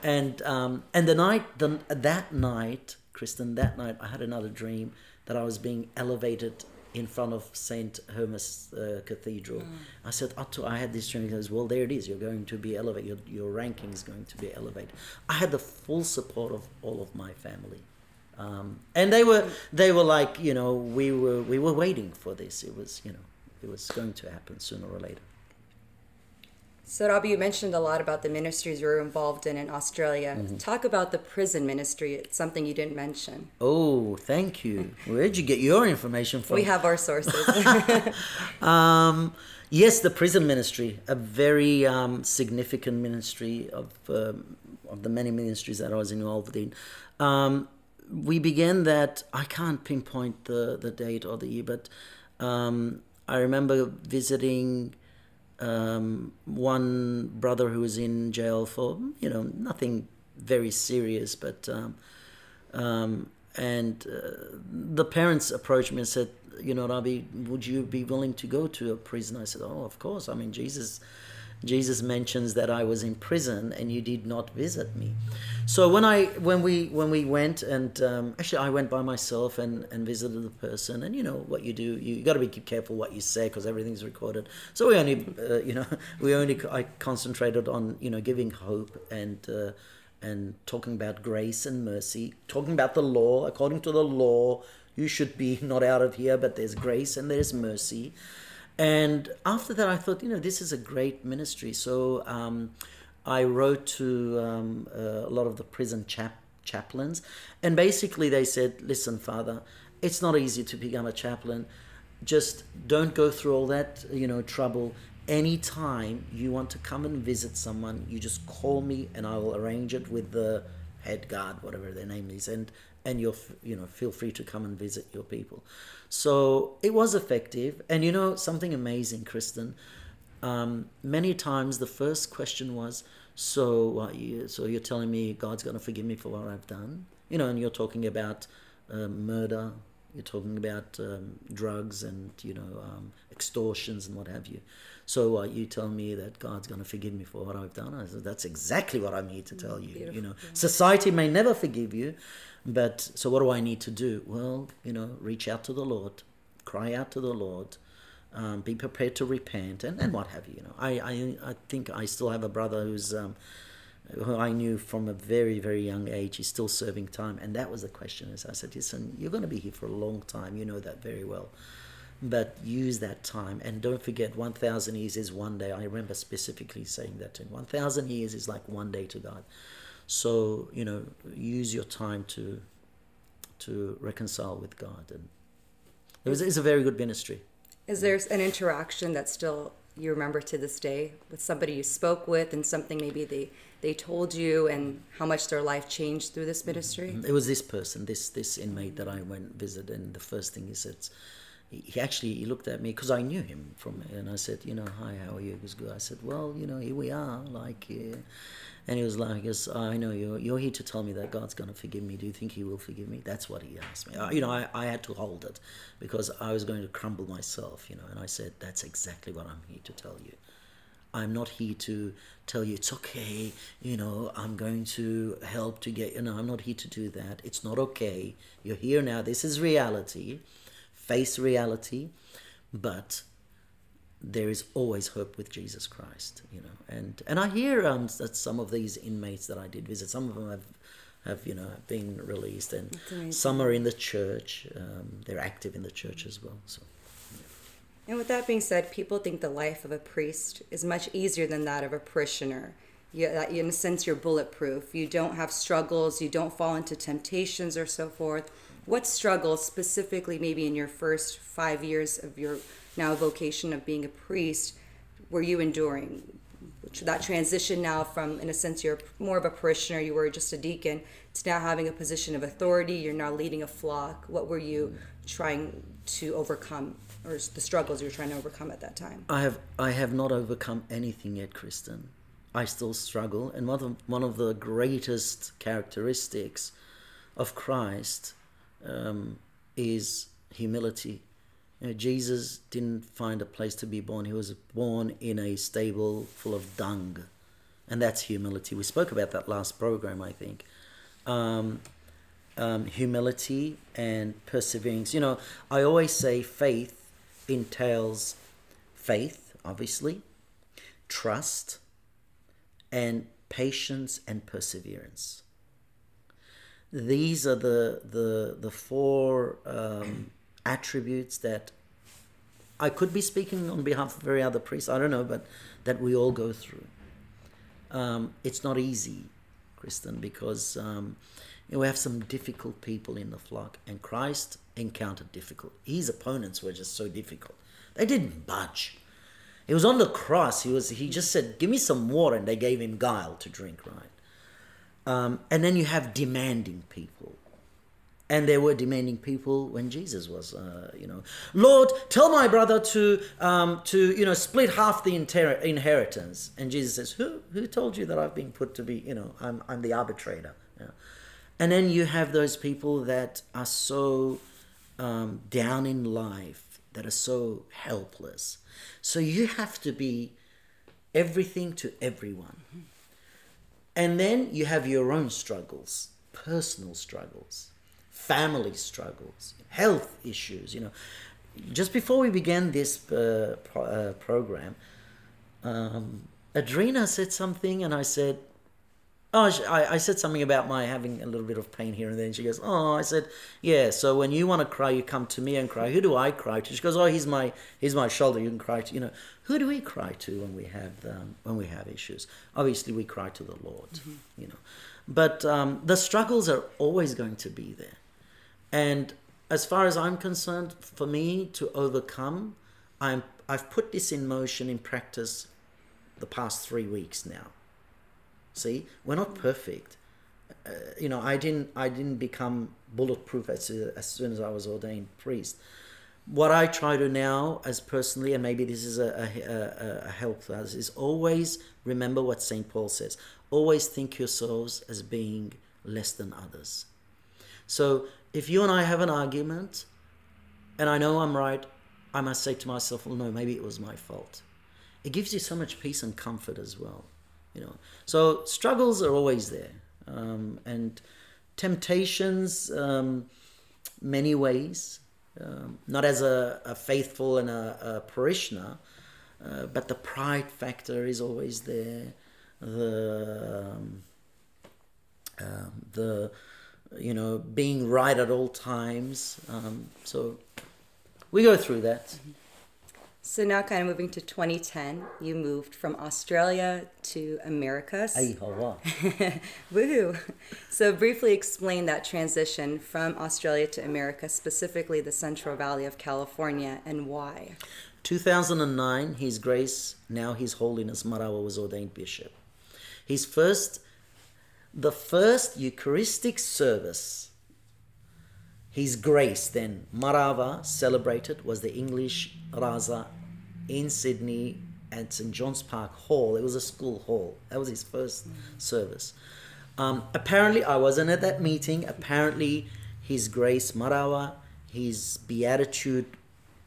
and um, and the night, the, that night, Kristin, that night, I had another dream that I was being elevated in front of Saint Hurmizd uh, Cathedral. Mm. I said, Otto, I had this dream. He goes, Well, there it is. You're going to be elevated. Your, your ranking is going to be elevated. I had the full support of all of my family. Um, and they were they were like you know we were we were waiting for this it was you know it was going to happen sooner or later. So, Rabbi, you mentioned a lot about the ministries you were involved in in Australia. Mm-hmm. Talk about the prison ministry. It's something you didn't mention. Oh, thank you. Where'd you get your information from? We have our sources. um, yes, the prison ministry, a very um, significant ministry of, um, of the many ministries that I was involved in. Um, we began that, I can't pinpoint the, the date or the year, but um, I remember visiting um, one brother who was in jail for you know nothing very serious, but um, um, and uh, the parents approached me and said, you know, Rabbi, would you be willing to go to a prison? I said, oh, of course. I mean, Jesus Jesus mentions that I was in prison and you did not visit me. So when I when we when we went and um, actually I went by myself and, and visited the person and you know what you do you, you got to be careful what you say because everything's recorded. So we only uh, you know we only I concentrated on you know giving hope and uh, and talking about grace and mercy, talking about the law according to the law. You should be not out of here, but there's grace and there's mercy. And after that, I thought, you know, this is a great ministry. So um, I wrote to um, uh, a lot of the prison chap- chaplains, and basically they said, listen, Father, it's not easy to become a chaplain. Just don't go through all that, you know, trouble. Anytime you want to come and visit someone, you just call me and I will arrange it with the head guard, whatever their name is, and and you'll you know feel free to come and visit your people. So it was effective, and you know something amazing, Kristin. Um, many times the first question was, "So, uh, you, so you're telling me God's going to forgive me for what I've done?" You know, and you're talking about uh, murder, you're talking about um, drugs and you know um, extortions and what have you. So uh, you tell me that God's going to forgive me for what I've done. I said, that's exactly what I'm here to tell you. Beautiful. You know, society may never forgive you, but so what do I need to do? Well, you know, reach out to the Lord, cry out to the Lord, um, be prepared to repent, and, and what have you. You know, I, I I think I still have a brother who's um, who I knew from a very very young age. He's still serving time, and that was the question. As I said, listen, you're going to be here for a long time. You know that very well. But use that time and don't forget 1,000 years is one day. I remember specifically saying that to him. 1,000 years is like one day to God. So you know, use your time to to reconcile with God, and it was it's a very good ministry. Is there an interaction that still you remember to this day with somebody you spoke with, and something maybe they they told you, and how much their life changed through this ministry? Mm-hmm. It was this person, this this inmate that I went visit, and the first thing he said he actually he looked at me because I knew him from and I said you know hi how are you he was good I said well you know here we are like yeah and he was like, "Yes, I know you're you're here to tell me that God's going to forgive me. Do you think He will forgive me?" That's what he asked me. I, you know, I, I had to hold it because I was going to crumble myself. You know, and I said, "That's exactly what I'm here to tell you. I'm not here to tell you it's okay, you know, I'm going to help to get, you know, I'm not here to do that. It's not okay. You're here now. This is reality. Face reality. But there is always hope with Jesus Christ, you know. And and I hear um, that some of these inmates that I did visit, some of them have, have you know, been released, and some are in the church. Um, they're active in the church as well. So. And with that being said, people think the life of a priest is much easier than that of a parishioner. You, that in a sense, you're bulletproof. You don't have struggles. You don't fall into temptations or so forth. What struggles specifically, maybe in your first five years of your now a vocation of being a priest, were you enduring? That transition now from, in a sense, you're more of a parishioner, you were just a deacon, to now having a position of authority, you're now leading a flock. What were you trying to overcome, or the struggles you were trying to overcome at that time? I have I have not overcome anything yet, Kristin. I still struggle, and one of one of the greatest characteristics of Christ um, is humility you know, Jesus didn't find a place to be born. He was born in a stable full of dung. And that's humility. We spoke about that last program, I think. Um, um, humility and perseverance. You know, I always say faith entails faith, obviously, trust, and patience and perseverance. These are the the the four um, attributes that I could be speaking on behalf of very other priests, I don't know, but that we all go through. Um, it's not easy, Kristin, because um, you know, we have some difficult people in the flock, and Christ encountered difficult. His opponents were just so difficult. They didn't budge. He was on the cross. He was. He just said, "Give me some water," and they gave him guile to drink. Right. Um, and then you have demanding people and they were demanding people when Jesus was, uh, you know, Lord, tell my brother to, um, to, you know, split half the inter- inheritance. And Jesus says, who, who told you that I've been put to be, you know, I'm, I'm the arbitrator. Yeah. And then you have those people that are so um, down in life, that are so helpless. So you have to be everything to everyone. And then you have your own struggles, personal struggles family struggles, health issues. You know, just before we began this uh, pro- uh, program, um, Adrena said something, and I said, "Oh, I, I said something about my having a little bit of pain here and then." She goes, "Oh," I said, "Yeah." So when you want to cry, you come to me and cry. Who do I cry to? She goes, "Oh, he's my he's my shoulder. You can cry to." You know, who do we cry to when we have um, when we have issues? Obviously, we cry to the Lord. Mm-hmm. You know, but um, the struggles are always going to be there. And as far as I'm concerned, for me to overcome, I'm I've put this in motion in practice the past three weeks now. See, we're not perfect. Uh, you know, I didn't I didn't become bulletproof as, as soon as I was ordained priest. What I try to now, as personally, and maybe this is a, a, a help to us, is always remember what St. Paul says. Always think yourselves as being less than others. So if you and I have an argument and I know I'm right, I must say to myself, well, no, maybe it was my fault. It gives you so much peace and comfort as well, you know. So struggles are always there, um, and temptations, um, many ways. Um, not as a, a, faithful and a, a parishioner, uh, but the pride factor is always there. The um, um, the you know, being right at all times. Um, so we go through that. So now, kind of moving to 2010, you moved from Australia to Americas. Hawa. Woohoo! So briefly explain that transition from Australia to America, specifically the Central Valley of California, and why. 2009, His Grace, now His Holiness Mar Awa was ordained bishop. His first the first Eucharistic service, His Grace, then Mar Awa, celebrated was the English Raza in Sydney at St. John's Park Hall. It was a school hall. That was his first service. Um, apparently, I wasn't at that meeting. Apparently, His Grace Mar Awa, His Beatitude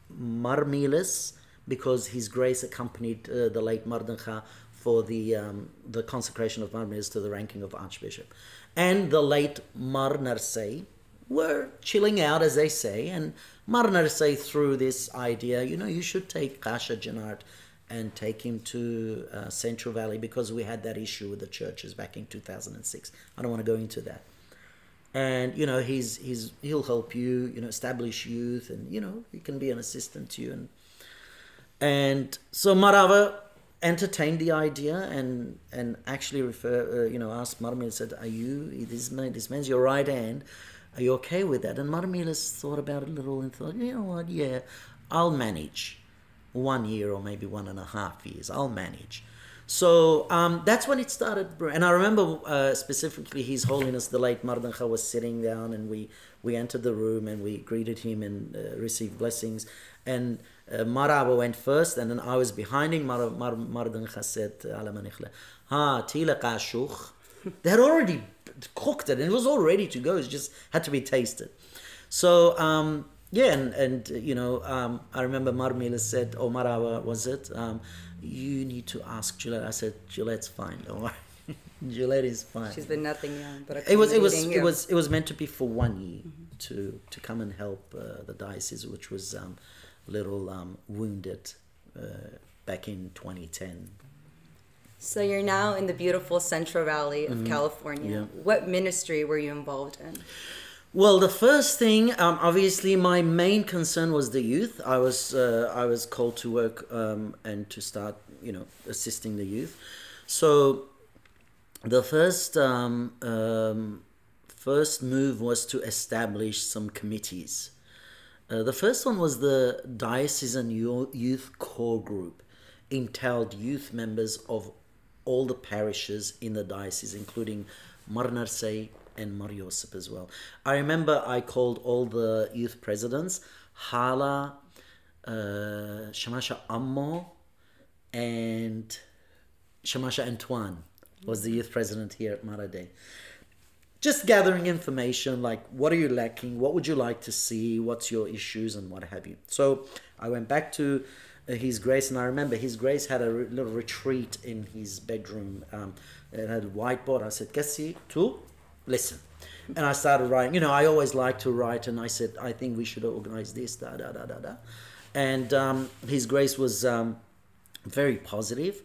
Mar Meelis, because His Grace accompanied uh, the late Mar Dinkha for the um, the consecration of Mar Meelis to the ranking of Archbishop, and the late Mar Narsai were chilling out, as they say, and Mar Narsai threw this idea, you know, you should take Qasha Genard and take him to uh, Central Valley because we had that issue with the churches back in 2006. I don't want to go into that. And you know he's he's he'll help you you know establish youth and you know he can be an assistant to you and and so Mar Awa entertained the idea and and actually refer uh, you know asked Marmil said are you this man this man's your right hand. Are you okay with that? And Mar Meelis thought about it a little and thought you know what? Yeah I'll manage. One year or maybe one and a half years I'll manage. So um, that's when it started. And I remember uh, specifically His Holiness the late Mar Dinkha was sitting down, and we we entered the room and we greeted him and uh, received blessings. And uh, Mar Awa went first, and then I was behind him. Mar- Mar- Mardan Khan said, "Ha tila kashuch." They had already cooked it, and it was all ready to go. It just had to be tasted. So. Um, yeah, and, and you know, um, I remember Mar Meelis said, or Mar Awa was it? Um, you need to ask Juliet. I said, Juliet's fine. Don't worry. Juliet is fine. She's been nothing young, but it was it was it was it was meant to be for one year mm-hmm. to to come and help uh, the diocese, which was um, little um, wounded uh, back in 2010. So you're now in the beautiful Central Valley of mm-hmm. California. Yeah. What ministry were you involved in? Well, the first thing, um, obviously, my main concern was the youth. I was uh, I was called to work um, and to start, you know, assisting the youth. So, the first um, um first move was to establish some committees. Uh, the first one was the diocesan youth core group, entailed youth members of all the parishes in the diocese, including Mar Narsai, and Mar Yosef as well. I remember I called all the youth presidents, Hala, uh, Shamasha Ammo, and Shamasha Antoine was the youth president here at Marade. Just gathering information like what are you lacking, what would you like to see, what's your issues, and what have you. So I went back to uh, His Grace, and I remember His Grace had a re- little retreat in his bedroom. Um, it had a whiteboard. I said, Kessi, tu, listen. And I started writing. You know, I always like to write, and I said, I think we should organize this, da da da da da. And um, His Grace was um, very positive,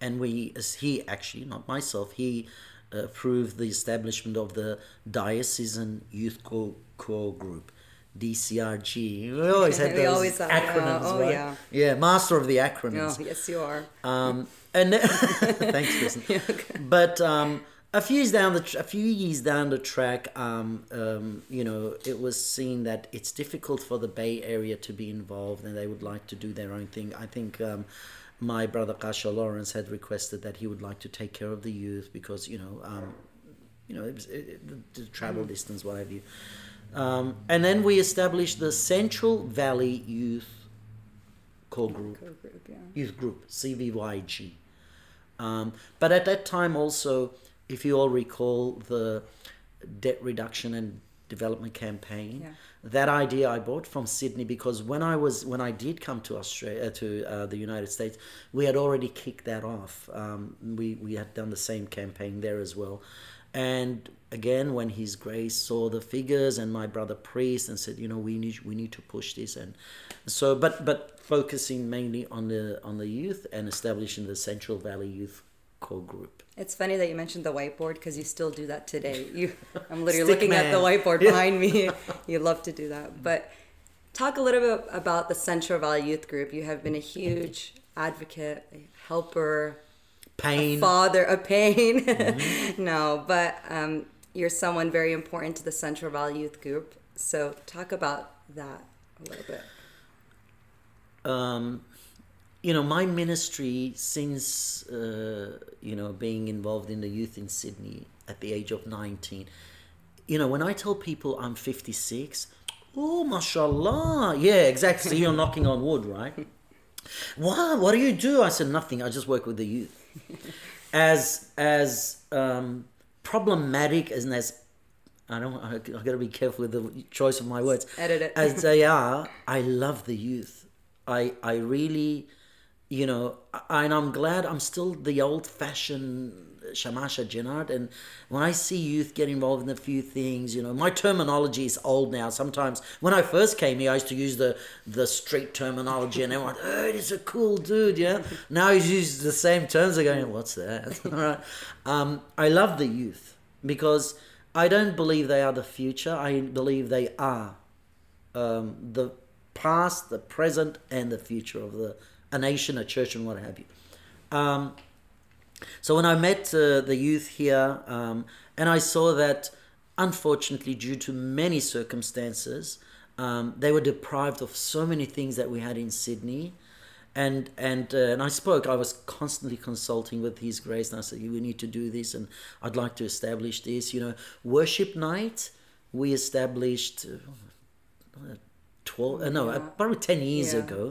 and we, he actually, not myself, he approved the establishment of the Diocesan Youth Core, Core Group. DCRG. We always had those always acronyms, oh, right? Yeah. yeah, master of the acronyms. Oh, yes, you are. Um, and thanks, Kristin. Yeah, okay. But um, a few years down the a few years down the track, um, um, you know, it was seen that it's difficult for the Bay Area to be involved, and they would like to do their own thing. I think um, my brother Qasha Lawrence had requested that he would like to take care of the youth because you know, um, you know, it was, it, the, the, travel mm. distance, what have you. Um, and then we established the Central Valley Youth Core Group, group yeah. Youth Group CVYG. Um, but at that time also if you all recall the debt reduction and development campaign, yeah. That idea I bought from Sydney because when I was when I did come to Australia to uh, the United States, we had already kicked that off. Um, we we had done the same campaign there as well, and again when His Grace saw the figures and my brother priest and said, you know, we need we need to push this and so but but focusing mainly on the on the youth and establishing the Central Valley Youth core group. It's funny that you mentioned the whiteboard because you still do that today. You, I'm literally looking man. at the whiteboard behind me. you love to do that. But talk a little bit about the Central Valley Youth Group. You have been a huge advocate, a helper, pain, a father, a pain. Mm-hmm. no, but um, you're someone very important to the Central Valley Youth Group. So talk about that a little bit. Um, you know, my ministry since, uh, you know, being involved in the youth in Sydney at the age of 19, you know, when I tell people I'm 56, oh, mashallah. Yeah, exactly. So you're knocking on wood, right? What? What do you do? I said, nothing. I just work with the youth. As, as um, problematic and as I don't. I, have got to be careful with the choice of my words. Edit it. As they are, I love the youth. I I really, you know, and I'm glad I'm still the old fashioned Shamasha Genard. And when I see youth get involved in a few things, you know, my terminology is old now. Sometimes when I first came here, I used to use the the street terminology, and everyone, oh, he's a cool dude, yeah. now he's used the same terms. They're going, what's that? All right. Um, I love the youth because I don't believe they are the future. I believe they are um, the past, the present, and the future of the a nation, a church, and what have you. Um, so when I met uh, the youth here, um, and I saw that, unfortunately, due to many circumstances, um, they were deprived of so many things that we had in Sydney. And and uh, and I spoke. I was constantly consulting with His Grace, and I said, "We need to do this, and I'd like to establish this." You know, worship night. We established uh, twelve. Uh, no, Yeah. probably ten years Yeah. ago.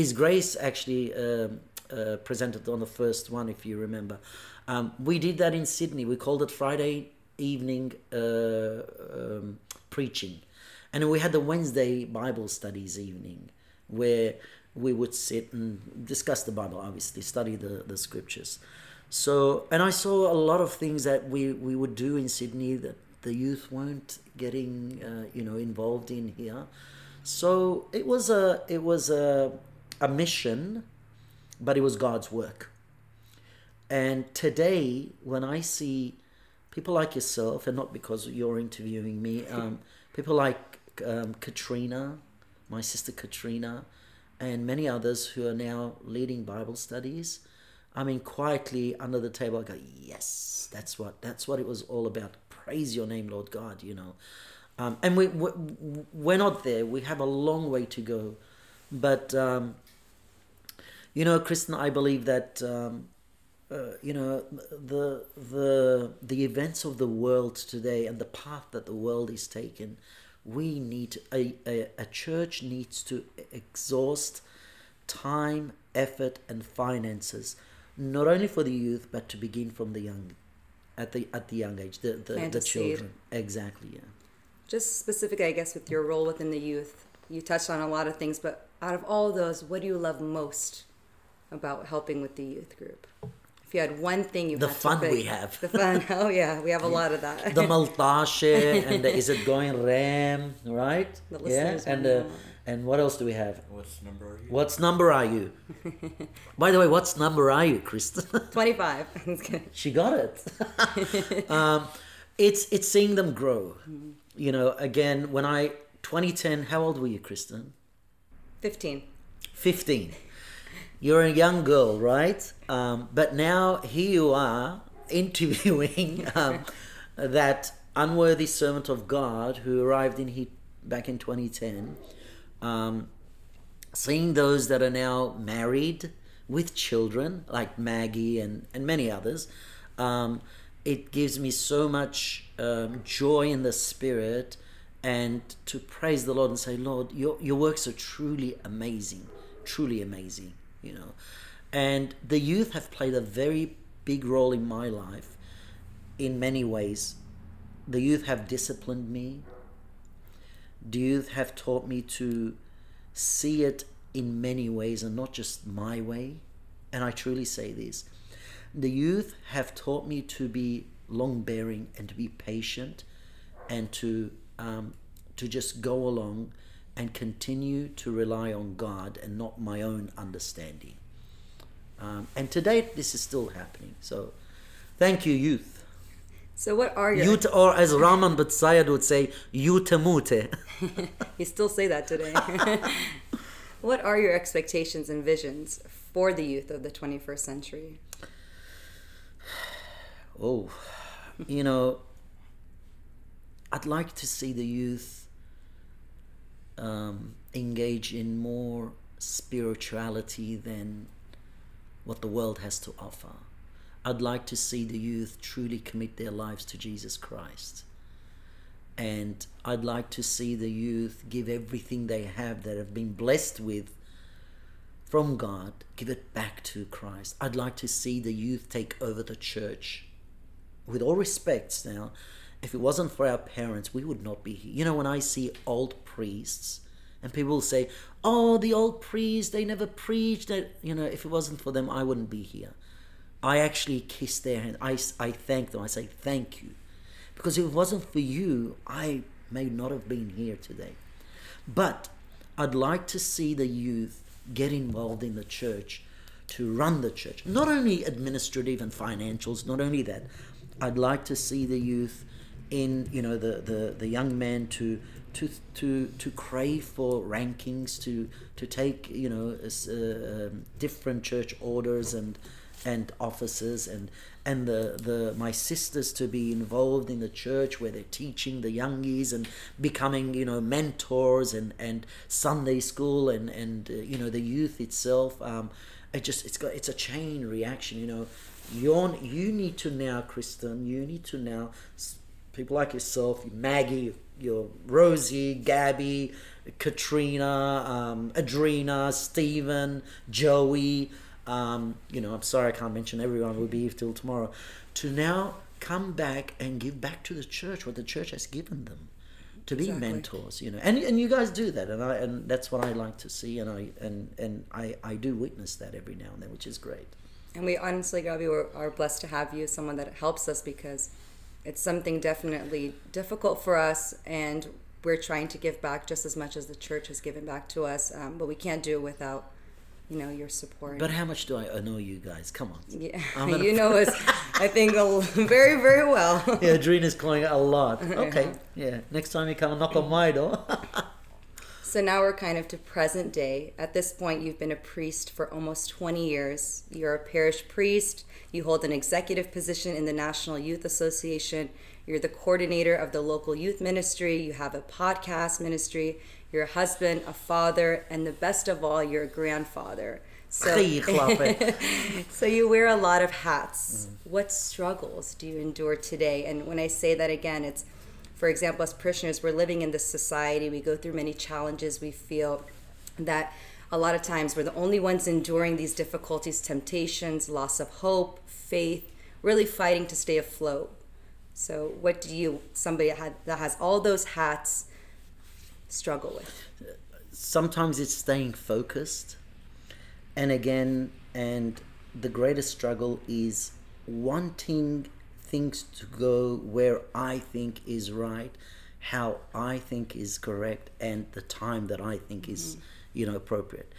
His Grace actually um, uh, presented on the first one, if you remember. Um, we did that in Sydney. We called it Friday evening uh, um, preaching, and we had the Wednesday Bible studies evening, where we would sit and discuss the Bible, obviously study the the scriptures. So, and I saw a lot of things that we we would do in Sydney that the youth weren't getting, uh, you know, involved in here. So it was a it was a a mission, but it was God's work. And today, when I see people like yourself, and not because you're interviewing me, um, people like um, Katrina, my sister Katrina, and many others who are now leading Bible studies. I mean, quietly under the table, I go, yes, that's what that's what it was all about. Praise your name, Lord God. You know, um, and we, we we're not there. We have a long way to go, but um, you know, Kristin, I believe that um, uh, you know the the the events of the world today and the path that the world is taken. We need a, a, a church needs to exhaust time, effort, and finances, not only for the youth but to begin from the young, at the at the young age, the the, the children. Exactly. Yeah. Just specifically, I guess, with your role within the youth, you touched on a lot of things, but out of all of those, what do you love most about helping with the youth group? If you had one thing you The had to fun we have. The fun. Oh yeah, we have a lot of that. the Maltashe and the, is it going Ram, right? The yeah, and will uh, and what else do we have? What's number are you? What's number are you? By the way, what's number are you, Kristin? Twenty-five. she got it. um, it's it's seeing them grow. You know, again, when I 2010, how old were you, Kristin? Fifteen. 15. You're a young girl, right? Um, but now here you are interviewing um, that unworthy servant of God who arrived in he back in 2010. Um, seeing those that are now married with children, like Maggie and, and many others, um, it gives me so much um, joy in the spirit and to praise the Lord and say, Lord, your, your works are truly amazing, truly amazing, you know. And the youth have played a very big role in my life in many ways. The youth have disciplined me. The youth have taught me to see it in many ways and not just my way. And I truly say this the youth have taught me to be long bearing and to be patient and to um, to just go along and continue to rely on God and not my own understanding. Um, and to date, this is still happening. So, thank you, youth. So what are your? youth, or as Raman Batsayad would say, yutamute. You still say that today. what are your expectations and visions for the youth of the 21st century? Oh, you know, I'd like to see the youth um, engage in more spirituality than what the world has to offer. I'd like to see the youth truly commit their lives to Jesus Christ. And I'd like to see the youth give everything they have that have been blessed with from God, give it back to Christ. I'd like to see the youth take over the church. With all respects now, if it wasn't for our parents, we would not be here. You know, when I see old priests And people say, "Oh, the old priests, they never preached." That you know, if it wasn't for them, I wouldn't be here. I actually kiss their hand. I, I thank them. I say thank you, because if it wasn't for you, I may not have been here today. But I'd like to see the youth get involved in the church to run the church. Not only administrative and financials, not only that. I'd like to see the youth in, you know, the, the, the young men to to to to crave for rankings, to to take, you know, uh, um, different church orders and and offices and and the, the my sisters to be involved in the church where they're teaching the youngies and becoming you know mentors and and Sunday school and and uh, you know the youth itself. Um, it just it's got it's a chain reaction you know you you need to now Kristin you need to now people like yourself Maggie your Rosie Gabby Katrina um, Adrina Stephen Joey um, you know, I'm sorry I can't mention everyone, we'll be here till tomorrow, to now come back and give back to the church what the church has given them to be exactly. mentors you know and and you guys do that and i and that's what i like to see and i and and i i do witness that every now and then which is great and we honestly Gabi, are blessed to have you someone that helps us because it's something definitely difficult for us and we're trying to give back just as much as the church has given back to us um, but we can't do it without you know your support. But how much do I know you guys? Come on. Yeah, you know us. I think very very well. yeah, Adrina's calling a lot. Okay, yeah. Next time you come knock on my door. So now we're kind of to present day. At this point, you've been a priest for almost 20 years. You're a parish priest. You hold an executive position in the National Youth Association. You're the coordinator of the local youth ministry. You have a podcast ministry you're a husband, a father, and the best of all, you're a grandfather. So, so you wear a lot of hats. Mm. What struggles do you endure today? And when I say that again, it's, for example, as parishioners, we're living in this society. We go through many challenges. We feel that a lot of times we're the only ones enduring these difficulties, temptations, loss of hope, faith, really fighting to stay afloat. So, what do you, somebody that has all those hats, struggle with? Sometimes it's staying focused. And again, and the greatest struggle is wanting things to go where I think is right, how I think is correct, and the time that I think is, mm-hmm. you know, appropriate.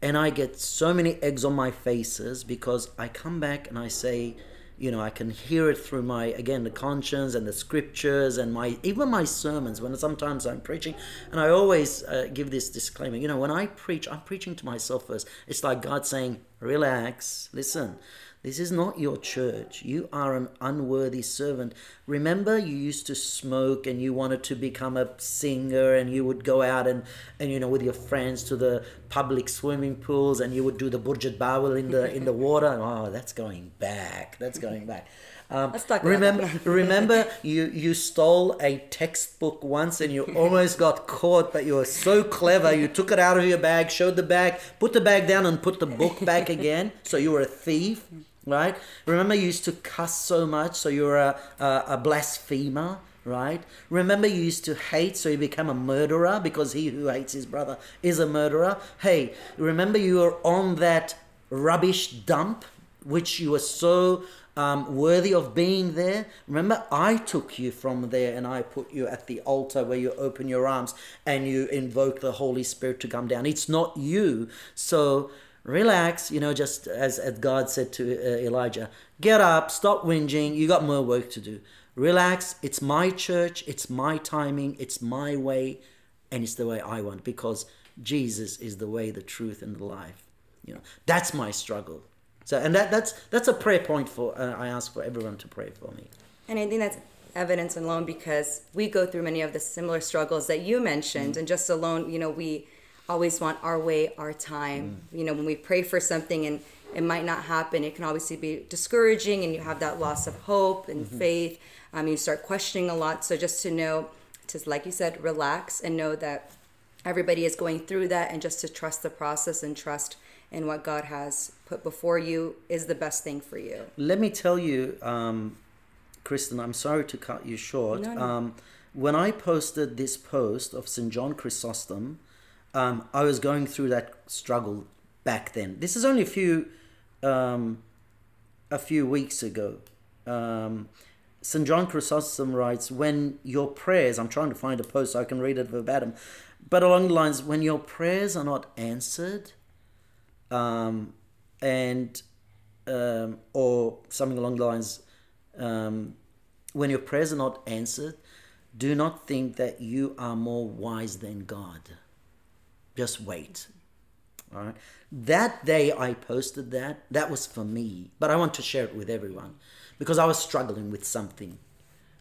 And I get so many eggs on my faces because I come back and I say, you know i can hear it through my again the conscience and the scriptures and my even my sermons when sometimes i'm preaching and i always uh, give this disclaimer you know when i preach i'm preaching to myself first it's like god saying relax listen this is not your church. You are an unworthy servant. Remember, you used to smoke and you wanted to become a singer, and you would go out and, and you know, with your friends to the public swimming pools, and you would do the burjat bawal in the in the water. Oh, that's going back. That's going back. Um, remember, remember, you you stole a textbook once and you almost got caught, but you were so clever. You took it out of your bag, showed the bag, put the bag down, and put the book back again. So you were a thief, right? Remember, you used to cuss so much, so you were a, a, a blasphemer right? Remember, you used to hate, so you become a murderer because he who hates his brother is a murderer. Hey, remember, you were on that rubbish dump, which you were so um, worthy of being there. Remember, I took you from there and I put you at the altar where you open your arms and you invoke the Holy Spirit to come down. It's not you. So relax, you know, just as, as God said to uh, Elijah, get up, stop whinging, you got more work to do. Relax, it's my church, it's my timing, it's my way, and it's the way I want because Jesus is the way, the truth, and the life. You know, that's my struggle. So, and that, that's that's a prayer point for. Uh, I ask for everyone to pray for me. And I think that's evidence alone because we go through many of the similar struggles that you mentioned, mm. and just alone, you know, we always want our way, our time. Mm. You know, when we pray for something and it might not happen, it can obviously be discouraging, and you have that loss of hope and mm-hmm. faith. Um, you start questioning a lot. So just to know, to like you said, relax and know that everybody is going through that, and just to trust the process and trust in what God has put before you is the best thing for you. Let me tell you, um, Kristin, I'm sorry to cut you short. No, no. Um, when I posted this post of St. John Chrysostom, um, I was going through that struggle back then. This is only a few, um, a few weeks ago. Um, St. John Chrysostom writes, when your prayers, I'm trying to find a post so I can read it verbatim, but along the lines, when your prayers are not answered, um, and um, or something along the lines, um, when your prayers are not answered, do not think that you are more wise than God. Just wait. All right. That day I posted that. That was for me, but I want to share it with everyone because I was struggling with something.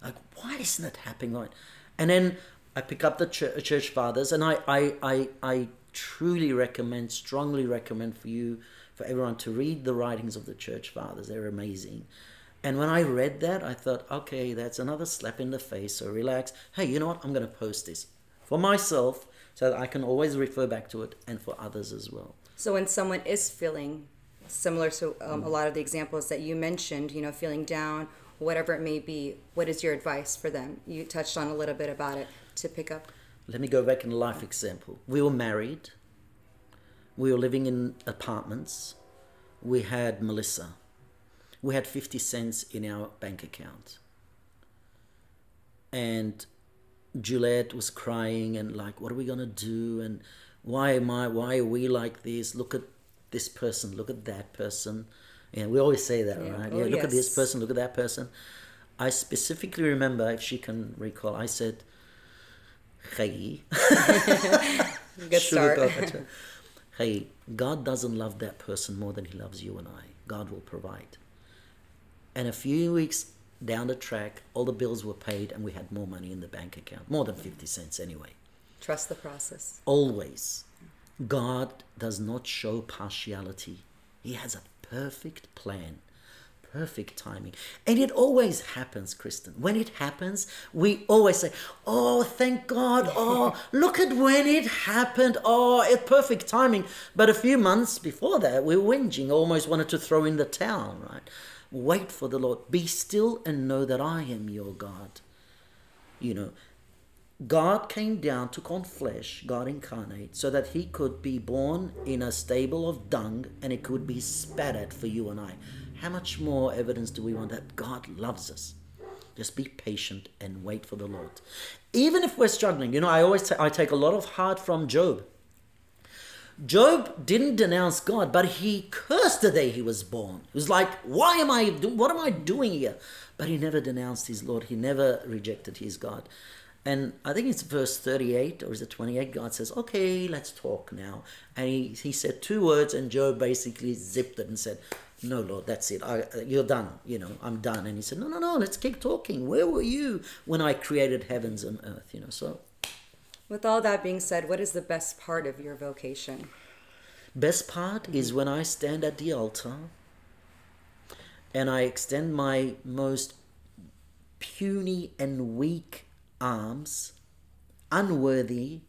Like, why isn't it happening right? And then I pick up the church, uh, church fathers, and I, I, I, I truly recommend, strongly recommend for you, for everyone to read the writings of the church fathers. They're amazing. And when I read that, I thought, okay, that's another slap in the face. So relax. Hey, you know what? I'm going to post this for myself so that I can always refer back to it and for others as well. So when someone is feeling similar to um, a lot of the examples that you mentioned, you know, feeling down, whatever it may be, what is your advice for them? You touched on a little bit about it to pick up. Let me go back in a life example. We were married. We were living in apartments. We had Melissa. We had 50 cents in our bank account. And Juliet was crying and like, what are we going to do? And why am I, why are we like this? Look at this person, look at that person. And we always say that, Yeah. right? Oh, yeah, look at this person, look at that person. I specifically remember, if she can recall, I said, hey. Good start. Hey, God doesn't love that person more than He loves you and I. God will provide. And a few weeks down the track, all the bills were paid and we had more money in the bank account, more than 50 cents anyway. Trust the process. Always. God does not show partiality, He has a perfect plan. Perfect timing. And it always happens, Kristin. When it happens, we always say, Oh, thank God. Oh, look at when it happened. Oh, it perfect timing. But a few months before that, we were whinging, almost wanted to throw in the towel, right? Wait for the Lord. Be still and know that I am your God. You know, God came down, took on flesh, God incarnate, so that he could be born in a stable of dung and it could be spat at for you and I. How much more evidence do we want that God loves us? Just be patient and wait for the Lord. Even if we're struggling, you know, I always ta- I take a lot of heart from Job. Job didn't denounce God, but he cursed the day he was born. He was like, "Why am I? What am I doing here?" But he never denounced his Lord. He never rejected his God. And I think it's verse 38 or is it 28? God says, "Okay, let's talk now." And he, he said two words, and Job basically zipped it and said, "No, Lord, that's it. I, you're done. You know, I'm done." And he said, "No, no, no. Let's keep talking. Where were you when I created heavens and earth?" You know, so With all that being said, what is the best part of your vocation? Best part is when I stand at the altar and I extend my most puny and weak arms, unworthy,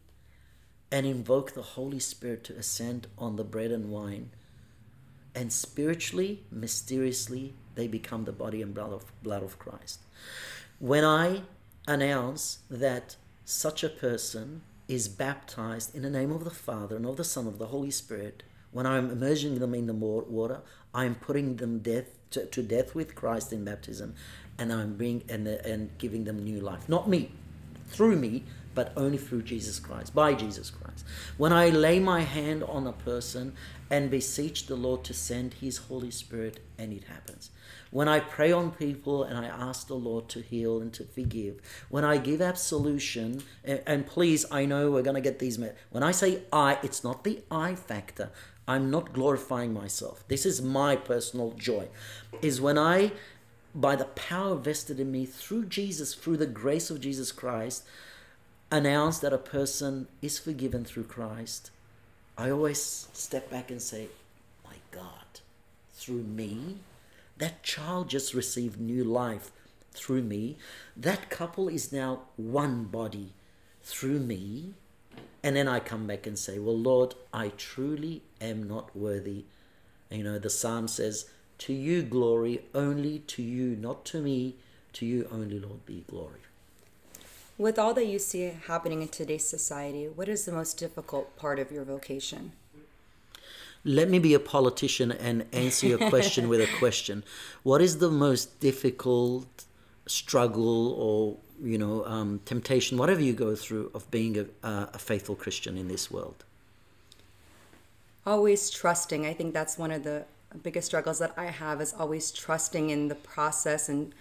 and invoke the Holy Spirit to ascend on the bread and wine. And spiritually, mysteriously, they become the body and blood of, blood of Christ. When I announce that such a person is baptized in the name of the Father and of the Son of the Holy Spirit, when I'm immersing them in the water, I'm putting them death to, to death with Christ in baptism, and I'm bring and and giving them new life. Not me, through me, but only through Jesus Christ, by Jesus Christ. When I lay my hand on a person and beseech the Lord to send His Holy Spirit, and it happens. When I pray on people and I ask the Lord to heal and to forgive, when I give absolution, and, and please, I know we're going to get these. When I say I, it's not the I factor. I'm not glorifying myself. This is my personal joy. Is when I, by the power vested in me through Jesus, through the grace of Jesus Christ, announce that a person is forgiven through Christ, I always step back and say, My God, through me, that child just received new life through me. That couple is now one body through me. And then I come back and say, Well, Lord, I truly am not worthy. You know, the psalm says, To you glory, only to you, not to me. To you only, Lord, be glory. With all that you see happening in today's society, what is the most difficult part of your vocation? Let me be a politician and answer your question with a question. What is the most difficult struggle or you know um, temptation, whatever you go through, of being a, a faithful Christian in this world? Always trusting. I think that's one of the biggest struggles that I have is always trusting in the process and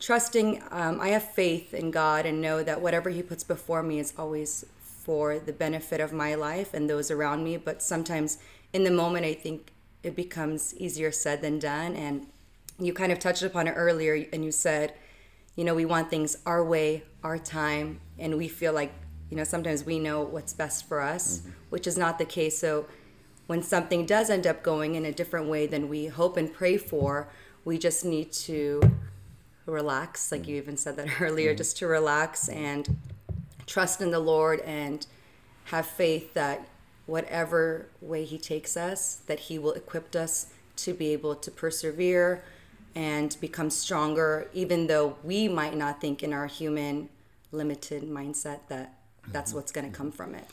trusting. Um, I have faith in God and know that whatever He puts before me is always for the benefit of my life and those around me. But sometimes in the moment, I think it becomes easier said than done. And you kind of touched upon it earlier, and you said, you know, we want things our way, our time, and we feel like, you know, sometimes we know what's best for us, mm-hmm. which is not the case. So when something does end up going in a different way than we hope and pray for, we just need to relax, like you even said that earlier, mm-hmm. just to relax and trust in the Lord and have faith that whatever way He takes us, that He will equip us to be able to persevere and become stronger, even though we might not think in our human limited mindset that that's mm-hmm. what's going to come from it.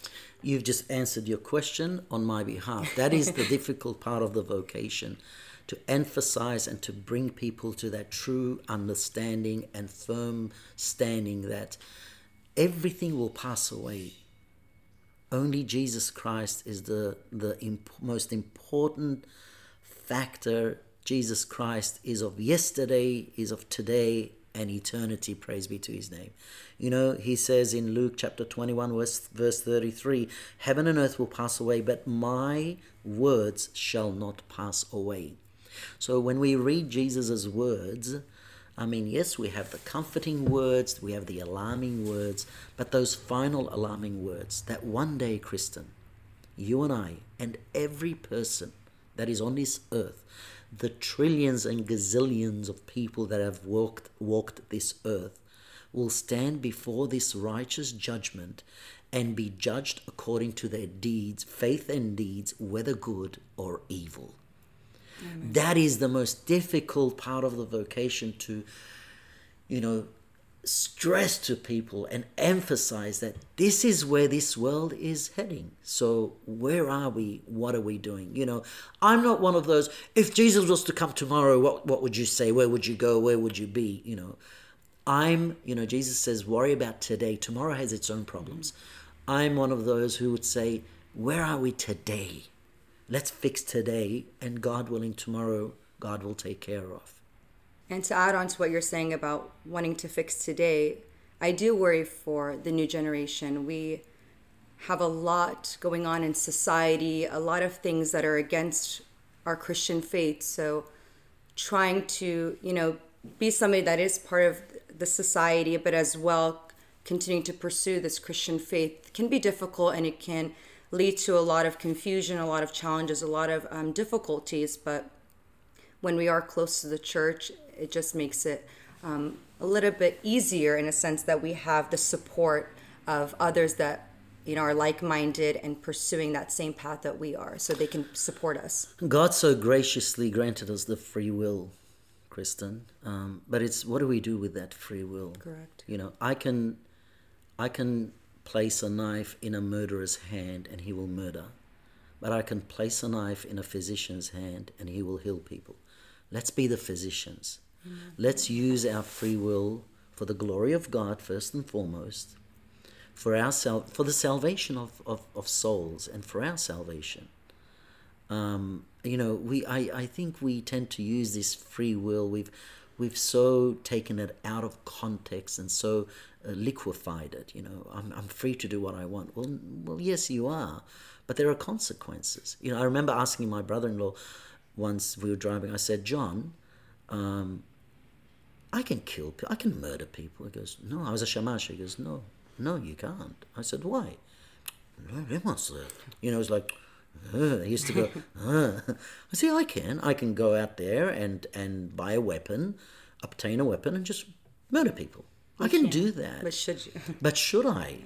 You've just answered your question on my behalf. That is the difficult part of the vocation to emphasize and to bring people to that true understanding and firm standing that everything will pass away. Only Jesus Christ is the, the imp- most important factor. Jesus Christ is of yesterday, is of today, and eternity. Praise be to his name. You know, he says in Luke chapter 21, verse, verse 33 Heaven and earth will pass away, but my words shall not pass away. So when we read Jesus' words, I mean, yes, we have the comforting words, we have the alarming words, but those final alarming words that one day, Kristin, you and I, and every person that is on this earth, the trillions and gazillions of people that have walked, walked this earth, will stand before this righteous judgment and be judged according to their deeds, faith and deeds, whether good or evil. That is the most difficult part of the vocation to, you know, stress to people and emphasize that this is where this world is heading. So, where are we? What are we doing? You know, I'm not one of those. If Jesus was to come tomorrow, what, what would you say? Where would you go? Where would you be? You know, I'm, you know, Jesus says, worry about today. Tomorrow has its own problems. Mm-hmm. I'm one of those who would say, where are we today? Let's fix today, and God willing, tomorrow, God will take care of. And to add on to what you're saying about wanting to fix today, I do worry for the new generation. We have a lot going on in society, a lot of things that are against our Christian faith. So, trying to, you know, be somebody that is part of the society, but as well continuing to pursue this Christian faith can be difficult and it can lead to a lot of confusion, a lot of challenges, a lot of um, difficulties. But when we are close to the church, it just makes it um, a little bit easier in a sense that we have the support of others that you know are like-minded and pursuing that same path that we are so they can support us god so graciously granted us the free will Kristin um, but it's what do we do with that free will correct you know i can i can place a knife in a murderer's hand and he will murder. But I can place a knife in a physician's hand and he will heal people. Let's be the physicians. Mm-hmm. Let's use our free will for the glory of God first and foremost, for our sal- for the salvation of, of, of souls and for our salvation. Um, you know, we I, I think we tend to use this free will. We've we've so taken it out of context and so uh, liquefied it. You know, I'm, I'm free to do what I want. Well, well, yes, you are, but there are consequences. You know, I remember asking my brother-in-law once we were driving. I said, John, um, I can kill people. I can murder people. He goes, No, I was a shamash. He goes, No, no, you can't. I said, Why? You know, it's like. Uh, he used to go. Uh. I say I can. I can go out there and and buy a weapon, obtain a weapon, and just murder people. I can do that. But should you? But should I?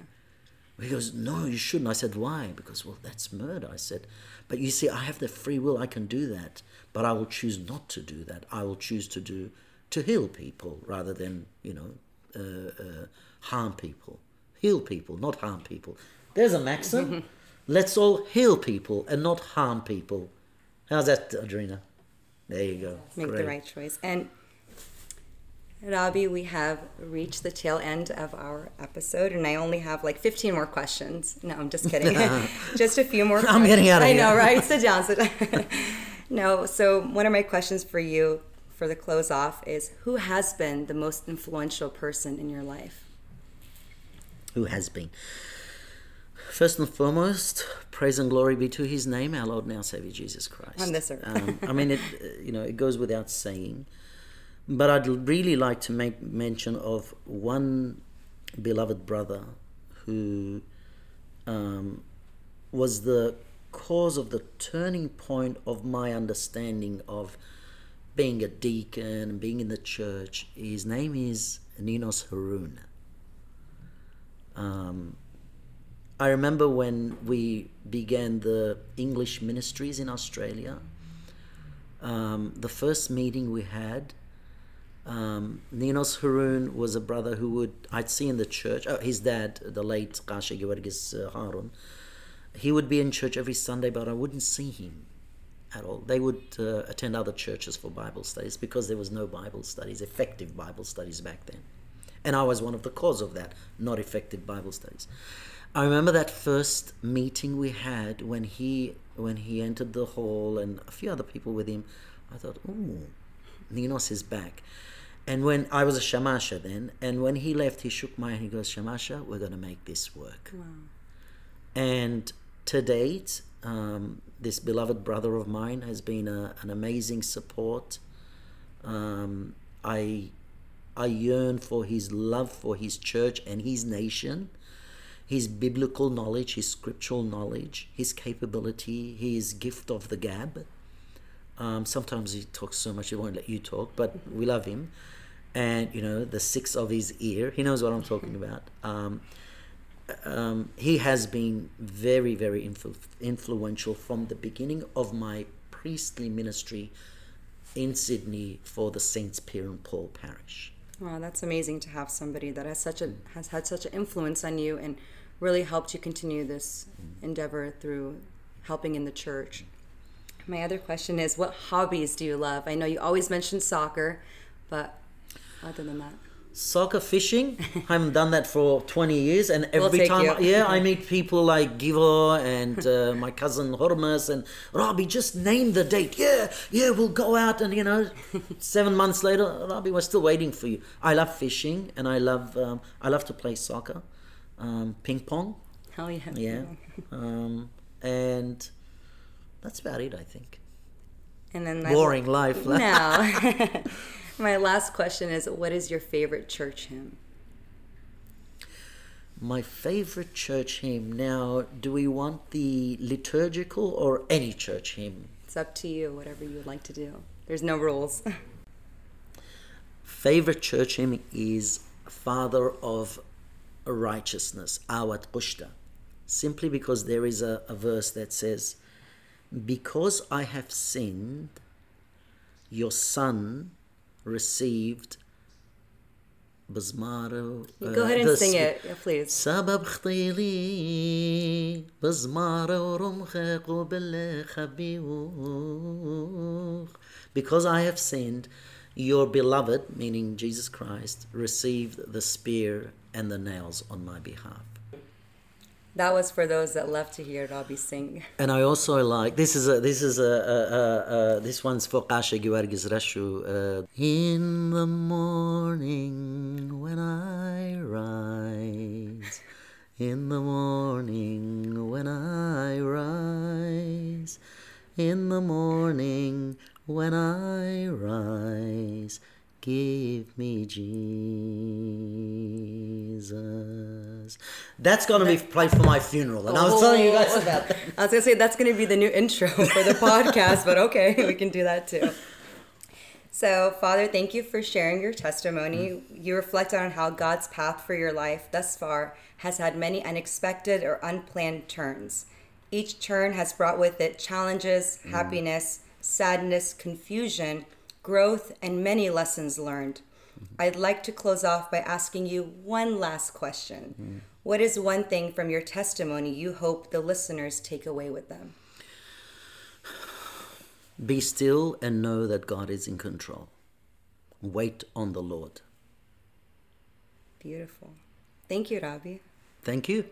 He goes, No, you shouldn't. I said, Why? Because, well, that's murder. I said, But you see, I have the free will. I can do that. But I will choose not to do that. I will choose to do, to heal people rather than, you know, uh, uh, harm people. Heal people, not harm people. There's a maxim. Let's all heal people and not harm people. How's that, Adrina? There you go. Make the right choice. And Rabbi, we have reached the tail end of our episode, and I only have like 15 more questions. No, I'm just kidding. just a few more. I'm getting out of I here. know, right? sit down, sit down. no, so one of my questions for you for the close off is who has been the most influential person in your life? who has been. First and foremost, praise and glory be to His name, our Lord and our Savior Jesus Christ. On this earth. um, I mean, it uh, you know it goes without saying, but I'd really like to make mention of one beloved brother who um, was the cause of the turning point of my understanding of being a deacon and being in the church. His name is Ninos Haroon. Um, I remember when we began the English ministries in Australia. Um, the first meeting we had, um, Ninos Harun was a brother who would I'd see in the church. Oh, his dad, the late Qasha Georgis uh, Harun, he would be in church every Sunday, but I wouldn't see him at all. They would uh, attend other churches for Bible studies because there was no Bible studies, effective Bible studies back then. And I was one of the cause of that, not effective Bible studies. I remember that first meeting we had when he when he entered the hall and a few other people with him. I thought, ooh, Ninos is back. And when I was a shamasha then, and when he left, he shook my hand. He goes, "Shamasha, we're going to make this work." And to date, um, this beloved brother of mine has been a, an amazing support. Um, I I yearn for his love for his church and his nation, his biblical knowledge, his scriptural knowledge, his capability, his gift of the gab. Um, sometimes he talks so much he won't let you talk, but we love him. And you know the six of his ear, he knows what I'm talking about. Um, um, he has been very, very influ- influential from the beginning of my priestly ministry in Sydney for the Saints Peter and Paul parish. Wow, that's amazing to have somebody that has such a has had such an influence on you and really helped you continue this endeavor through helping in the church. My other question is what hobbies do you love? I know you always mention soccer, but other than that. Soccer fishing, I haven't done that for 20 years, and every take time, you. yeah, I meet people like Givo and uh, my cousin Hurmizd and Robbie, just name the date. Yeah, yeah, we'll go out, and you know, seven months later, Robbie, we're still waiting for you. I love fishing, and I love, um, I love to play soccer, um, ping pong, Hell yeah. yeah, um, and that's about it, I think. And then Boring life. No. My last question is what is your favorite church hymn? My favorite church hymn. Now, do we want the liturgical or any church hymn? It's up to you, whatever you would like to do. There's no rules. Favorite church hymn is Father of Righteousness, Awat Qushta. Simply because there is a, a verse that says, Because I have sinned, your son received Bazmaro. Go ahead and the sing sp- it, yeah, please. سبب خطيلي بزمارة ورمخك وبالخبيوخ Because I have sinned, your beloved, meaning Jesus Christ, received the spear and the nails on my behalf. That was for those that love to hear Rabbi sing. And I also like this is a this is a, a, a, this one's for Qasha Georgis Rashu. Uh, in the morning when I rise, in the morning when I rise, in the morning when I rise, give me Jesus. That's gonna be played for my funeral, and I was telling you guys oh. about that. I was gonna say that's gonna be the new intro for the podcast, but okay, we can do that too. So, Father, thank you for sharing your testimony. Mm. You reflect on how God's path for your life thus far has had many unexpected or unplanned turns. Each turn has brought with it challenges, mm. happiness, sadness, confusion, growth, and many lessons learned. Mm-hmm. I'd like to close off by asking you one last question. Mm. What is one thing from your testimony you hope the listeners take away with them? Be still and know that God is in control. Wait on the Lord. Beautiful. Thank you, Rabbi. Thank you.